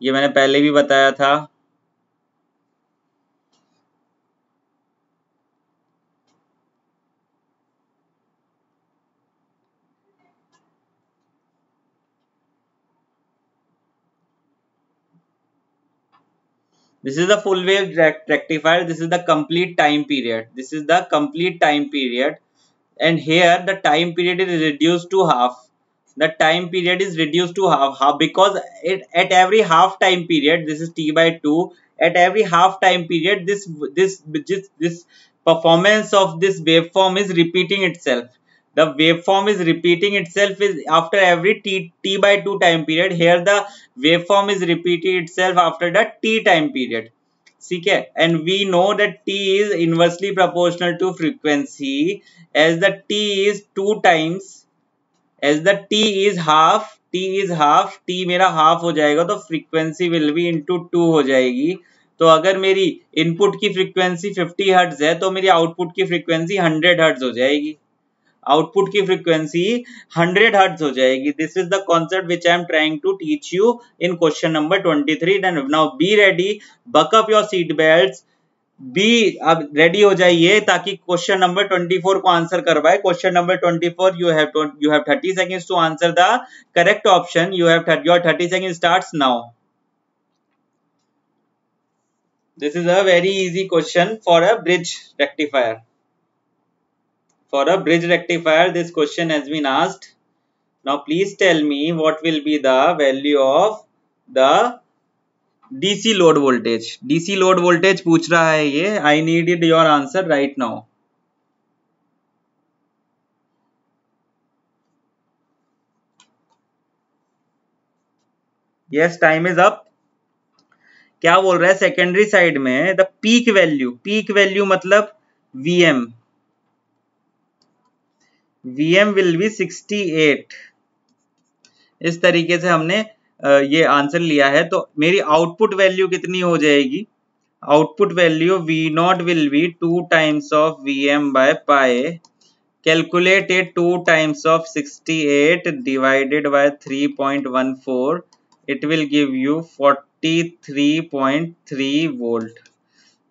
ये मैंने पहले भी बताया था this is the full wave rectifier. This is the complete time period. This is the complete time period. And here the time period is reduced to half. The time period is reduced to half, half because it, at every half time period this is t by 2 at every half time period this this this, this performance of this waveform is repeating itself the waveform is repeating itself is after every t t by 2 time period. Here the waveform is repeating itself after the t time period. ठीक है? And we know that T is inversely proportional to frequency as the T is two times as the T is half T is half T मेरा हाफ़ हो जाएगा तो frequency will be into two हो जाएगी। तो अगर मेरी इनपुट की फ्रीक्वेंसी 50 हर्ट्ज है तो मेरी आउटपुट की फ्रीक्वेंसी 100 हर्ट्ज हो जाएगी। आउटपुट की फ्रीक्वेंसी 100 हर्ट्ज हो जाएगी। This is the concept which I am trying to teach you in question number 23 now be ready buck up your seat belt be अब रेडी हो जाइए ताकि क्वेश्चन नंबर 24 को आंसर करवाए question number 24 you have you have 30 seconds to answer the correct option you have your 30 second starts now this is a very easy question for a bridge rectifier. For a bridge rectifier, this question has been asked. Now please tell me what will be the value of the DC load voltage. DC load voltage पूछ रहा है ये. I needed your answer right now. Yes, time is up. क्या बोल रहा है सेकेंडरी साइड में the peak value peak value मतलब वीएम Vm will be 68 इस तरीके से हमने ये आंसर लिया है। तो मेरी आउटपुट वैल्यू कितनी हो जाएगी? Output value V naught will be two times of Vm by pi calculated 2 times of 68 divided by 3.14 it will give you 43.3 volt.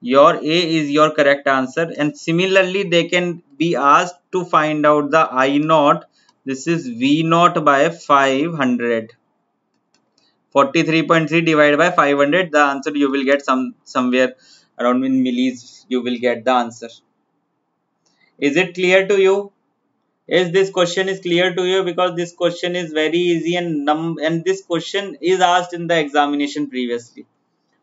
Your a is your correct answer and similarly they can be asked to find out the I naught. This is V naught by 500. 43.3 divided by 500. The answer you will get some somewhere around in millis. You will get the answer. Is it clear to you? Is this question is clear to you because this question is very easy and num and this question is asked in the examination previously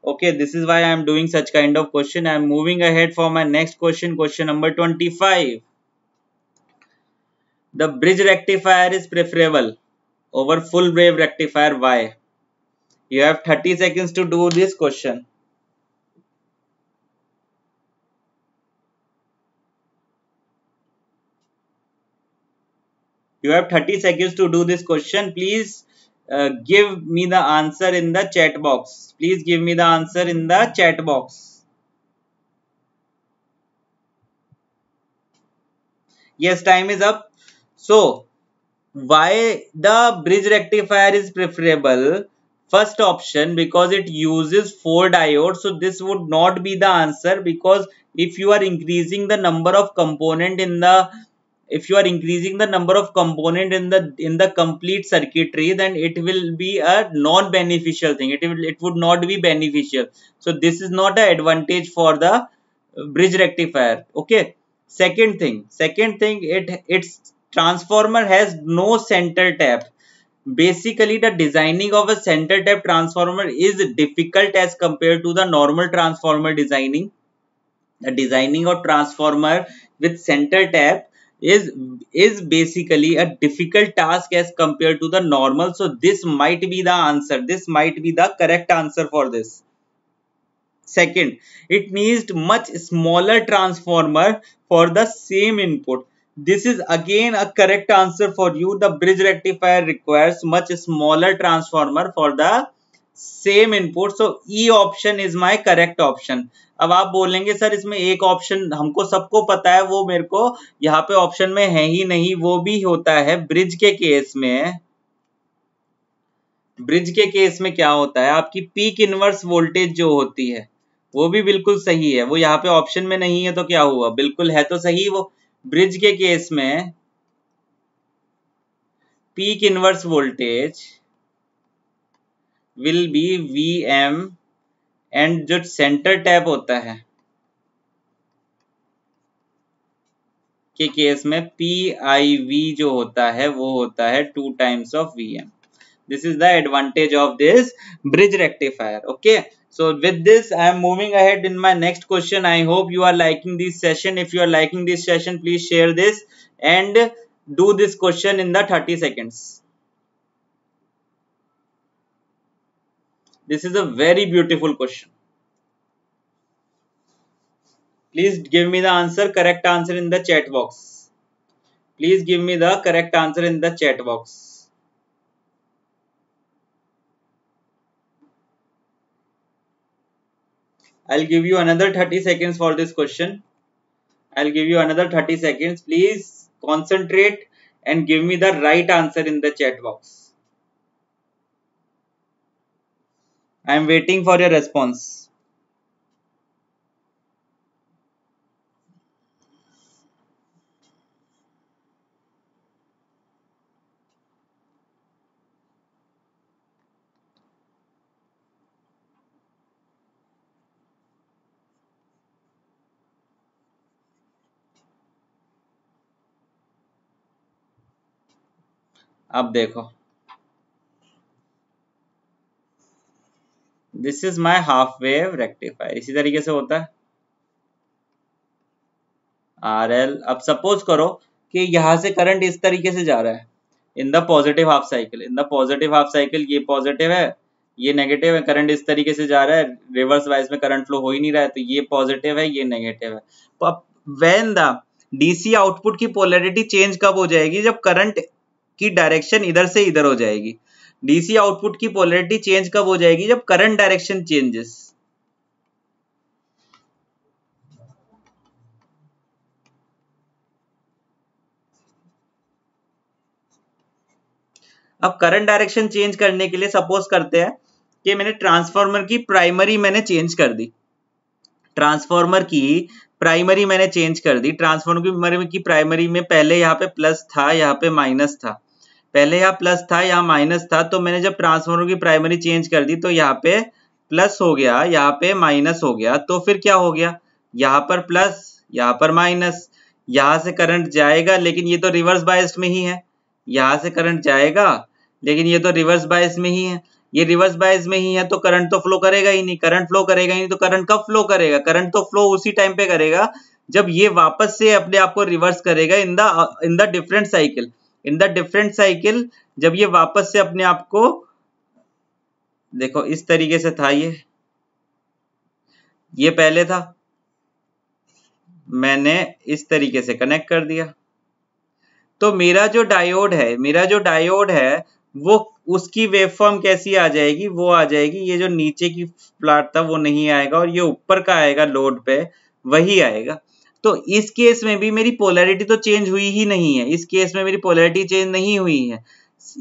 okay this is why i am doing such kind of question i am moving ahead for my next question question number 25 the bridge rectifier is preferable over full wave rectifier. Why? You have 30 seconds to do this question. You have 30 seconds to do this question. Please uh, give me the answer in the chat box. Please give me the answer in the chat box. yes time is up so why the bridge rectifier is preferable first option because it uses four diodes so this would not be the answer because if you are increasing the number of component in the if you are increasing the number of component in the in the complete circuitry then it will be a non beneficial thing. It will it would not be beneficial. So this is not an advantage for the bridge rectifier. Okay? Second thing second thing it its transformer has no center tap. Basically the designing of a center tap transformer is difficult as compared to the normal transformer designing. The designing of transformer with center tap is is basically a difficult task as compared to the normal. So this might be the answer. This might be the correct answer for this. Second it needs much smaller transformer for the same input. This is again a correct answer for you. The bridge rectifier requires much smaller transformer for the same input so E option is my correct option अब आप बोलेंगे, सर, इसमें एक ऑप्शन हमको सबको पता है, वो मेरे को यहाँ पे ऑप्शन में है ही नहीं, वो भी होता है ब्रिज के केस में. ब्रिज के केस में क्या होता है? आपकी पीक इनवर्स वोल्टेज जो होती है, वो भी बिल्कुल सही है। वो यहाँ पे ऑप्शन में नहीं है तो क्या हुआ? बिल्कुल है तो सही वो ब्रिज के केस में peak inverse voltage will be V M and जो सेंटर टैप होता है के केस में पी आई वी जो होता है वो होता है two times of V M this is the advantage of this bridge rectifier okay so with this i am moving ahead in my next question i hope you are liking this session if you are liking this session please share this and do this question in the 30 seconds This is a very beautiful question. Please give me the answer, correct answer in the chat box. Please give me the correct answer in the chat box. I'll give you another 30 seconds for this question. I'll give you another 30 seconds. Please concentrate and give me the right answer in the chat box. I am waiting for your response. अब देखो this is my half wave rectifier इसी तरीके से होता है। आर एल अब सपोज़ करो कि यहाँ से करंट इस तरीके से जा रहा है। In the positive half cycle in the positive half cycle ये पॉजिटिव है, ये नेगेटिव है करंट इस तरीके से जा रहा है रिवर्स वाइज में करंट फ्लो हो ही नहीं रहा है तो ये पॉजिटिव है, ये नेगेटिव है। वेन द डीसी आउटपुट की पोलरिटी चेंज कब हो जाएगी? जब करंट की डायरेक्शन इधर से इधर हो जाएगी। डीसी आउटपुट की पोलरिटी चेंज कब हो जाएगी? जब करंट डायरेक्शन चेंजेस अब करंट डायरेक्शन चेंज करने के लिए सपोज़ करते हैं कि मैंने ट्रांसफार्मर की प्राइमरी मैंने चेंज कर दी. ट्रांसफार्मर की प्राइमरी मैंने चेंज कर दी. ट्रांसफार्मर की प्राइमरी में पहले यहाँ पे प्लस था, यहाँ पे माइनस था. पहले यहाँ प्लस था, यहाँ माइनस था तो मैंने जब ट्रांसफॉर्मर की प्राइमरी चेंज कर दी तो यहाँ पे प्लस हो गया, यहाँ पे माइनस हो गया तो फिर क्या हो गया? यहाँ पर प्लस यहाँ पर माइनस यहाँ से करंट जाएगा, लेकिन ये तो रिवर्स बायस में ही है। यहाँ से करंट जाएगा, लेकिन ये तो रिवर्स बायस में ही है। ये रिवर्स बायस में ही है तो करंट तो फ्लो करेगा ही नहीं। करंट फ्लो करेगा ही नहीं तो करंट कब फ्लो करेगा? करंट तो फ्लो उसी टाइम पे करेगा, जब ये वापस से अपने आप को रिवर्स करेगा in the in the different cycle in the different cycle जब ये वापस से अपने आप को, देखो, इस तरीके से था ये। ये पहले था। मैंने इस तरीके से कनेक्ट कर दिया। तो मेरा जो डायोड है, मेरा जो डायोड है, वो उसकी वेवफॉर्म कैसी आ जाएगी? वो आ जाएगी, ये जो नीचे की प्लाट था, वो नहीं आएगा और ये ऊपर का आएगा लोड पे, वही आएगा। तो इस केस में भी मेरी पोलैरिटी तो चेंज हुई ही नहीं है। इस केस में मेरी पोलैरिटी चेंज नहीं हुई है।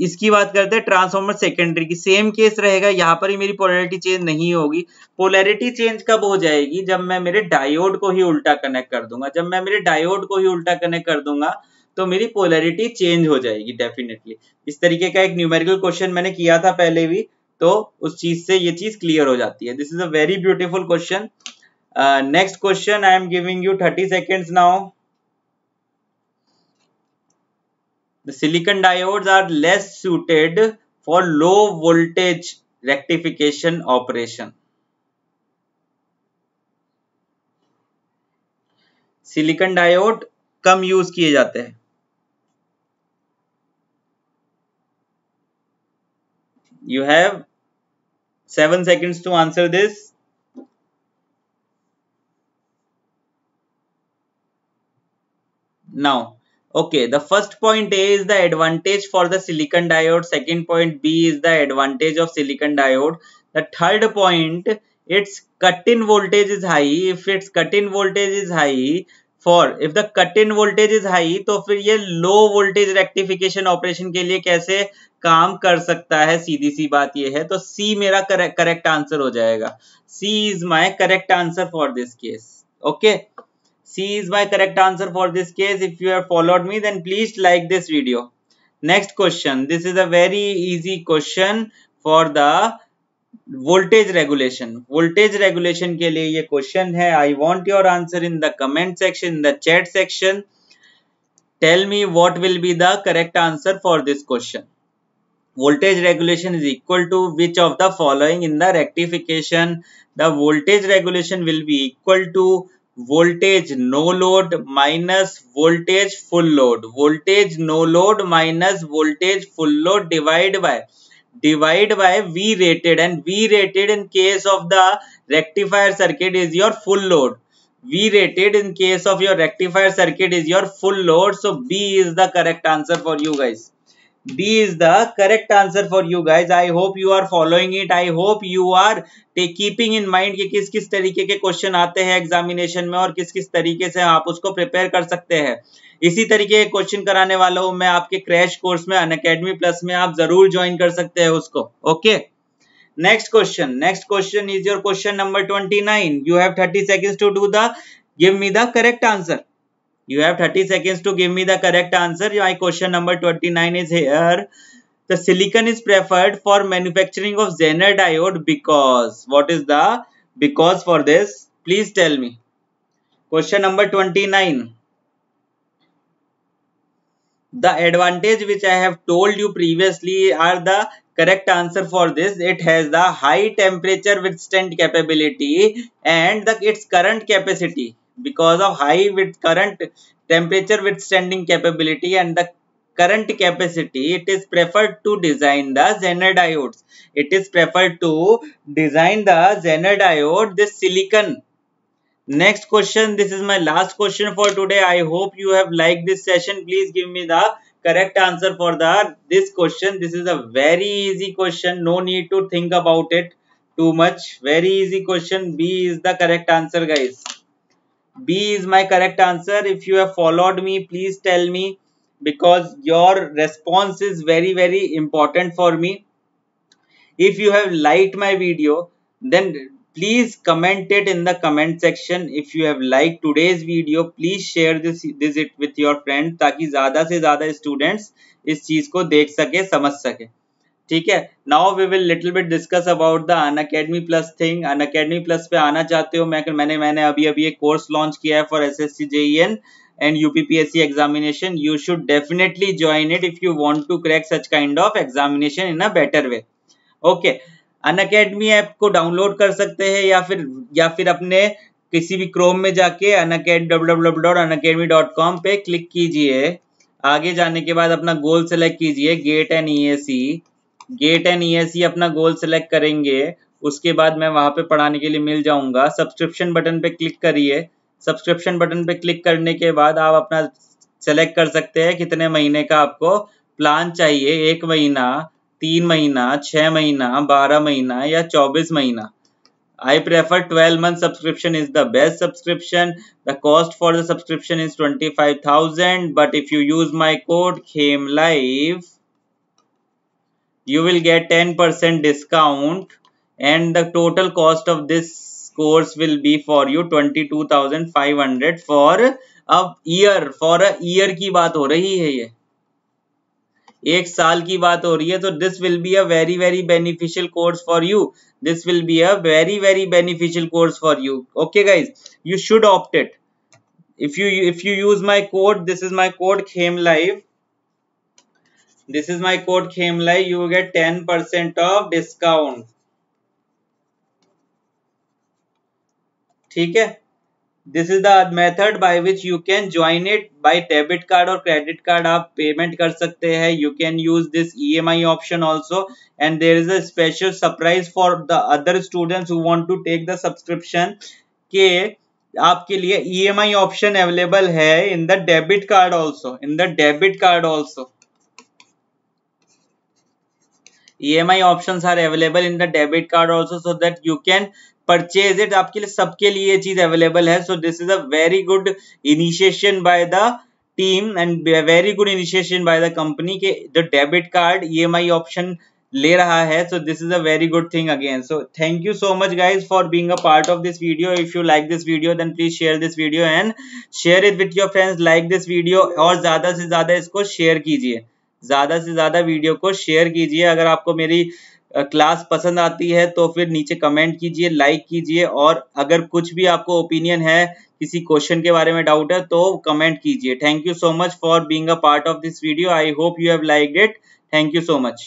इसकी बात करते हैं ट्रांसफॉर्मर सेकेंडरी की। सेम केस रहेगा, यहाँ पर ही मेरी पोलैरिटी चेंज नहीं होगी। पोलैरिटी चेंज कब हो जाएगी? जब मैं मेरे डायोड को ही उल्टा कनेक्ट कर दूँगा। जब मैं मेरे डायोड को ही उल्टा कनेक्ट कर दूँगा तो मेरी पोलैरिटी चेंज हो जाएगी डेफिनेटली इस तरीके का एक न्यूमेरिकल क्वेश्चन मैंने किया था पहले भी तो उस चीज़ से ये चीज़ क्लियर हो जाती है। This is a very beautiful question next question I am giving you thirty seconds now the silicon diodes are less suited for low voltage rectification operation silicon diode come use किए जाते हैं you have 7 seconds to answer this now okay the first point a is the advantage for the silicon diode second point b is the advantage of silicon diode the third point its cut-in voltage is high if its cut-in voltage is high for if the cut-in voltage is high तो फिर ये low voltage rectification operation के लिए कैसे काम कर सकता है सीधी सी बात ये है तो सी मेरा करेक्ट आंसर हो जाएगा C is my correct answer for this case okay C is my correct answer for this case if you have followed me then please like this video next question this is a very easy question for the voltage regulation voltage regulation के लिए ये क्वेश्चन है I want your answer in the comment section in the chat section tell me what will be the correct answer for this question voltage regulation is equal to which of the following in the rectification the voltage regulation will be equal to voltage no load minus voltage full load. Voltage no load minus voltage full load divide by divide by v rated. And v rated in case of the rectifier circuit is your full load. V rated in case of your rectifier circuit is your full load. So b is the correct answer for you guys B is the correct answer for you guys. I hope you are following it. I hope you are keeping in mind कि किस किस तरीके के क्वेश्चन आते हैं एग्जामिनेशन में और किस किस तरीके से आप उसको प्रिपेयर कर सकते हैं। इसी तरीके के क्वेश्चन कराने वाला हूँ मैं आपके क्रैश कोर्स में अन अकेडमी प्लस में, आप ज़रूर ज्वाइन कर सकते हैं उसको। Okay next question next question is your question number twenty nine you have thirty seconds to do the give me the correct answer You have 30 seconds to give me the correct answer. My question number 29 is here. The silicon is preferred for manufacturing of Zener diode because. What is the because for this? Please tell me. Question number 29. The advantage which I have told you previously are the correct answer for this. It has the high temperature withstand capability and the its current capacity because of high with current temperature withstanding capability and the current capacity it is preferred to design the Zener diodes it is preferred to design the Zener diode this silicon. Next question this is my last question for today. I hope you have liked this session. Please give me the correct answer for the this question. This is a very easy question. No need to think about it too much. Very easy question. B is the correct answer guys B is my correct answer. If you have followed me, please tell me because your response is very, very important for me. If you have liked my video, then please comment it in the comment section. If you have liked today's video, please share this, this it with your friends ताकि ज़्यादा से ज़्यादा students इस चीज़ को देख सके समझ सके ठीक है? Now we will little bit discuss about the Unacademy plus thing Unacademy plus पे आना चाहते हो, मैं मैंने मैंने अभी अभी एक कोर्स लॉन्च किया है for S S C JEN and UPPSC examination you should definitely join it if you want to crack such kind of examination in a better way okay Unacademy app को डाउनलोड कर सकते हैं या फिर या फिर अपने किसी भी क्रोम में जाके अन कॉम पे क्लिक कीजिए। आगे जाने के बाद अपना गोल सेलेक्ट कीजिए GATE and E GATE and E अपना गोल सेलेक्ट करेंगे उसके बाद मैं वहाँ पे पढ़ाने के लिए मिल जाऊँगा। सब्सक्रिप्शन बटन पे क्लिक करिए। सब्सक्रिप्शन बटन पे क्लिक करने के बाद आप अपना सेलेक्ट कर सकते हैं कितने महीने का आपको प्लान चाहिए। एक महीना तीन महीना छह महीना बारह महीना या चौबीस महीना। आई I prefer 12 month subscription is the best subscription. The cost for the subscription is 25,000 but if you use my code came live you will get 10% discount and the total cost of this course will be for you 22,500 for a year for a year की बात हो रही है ये एक साल की बात हो रही है तो this will be a very very beneficial course for you this will be a very very beneficial course for you okay guys you should opt it if you if you use my code this is my code came live this is my code live you will get 10 percent of discount. ठीक है? This is the method by which you can join it by debit card और क्रेडिट कार्ड आप पेमेंट कर सकते हैं. You can use this EMI option also and there is a special surprise for the other students who want to take the subscription के आपके लिए ईएमआई ऑप्शन अवेलेबल है in the debit card also in the debit card also EMI options are available in the debit card also so that you can purchase it आपके लिए सबके लिए चीज़ अवेलेबल है so this is a very good initiation by the team and very good initiation by the company के the debit card EMI option ले रहा है so this is a very good thing again so thank you so much guys for being a part of this video if you like this video then please share this video and share it with your friends like this video और ज़्यादा से ज़्यादा इसको शेयर कीजिए। ज़्यादा से ज़्यादा वीडियो को शेयर कीजिए। अगर आपको मेरी क्लास पसंद आती है तो फिर नीचे कमेंट कीजिए, लाइक कीजिए और अगर कुछ भी आपको ओपिनियन है, किसी क्वेश्चन के बारे में डाउट है तो कमेंट कीजिए। Thank you so much for being a part of this video I hope you have like it thank you so much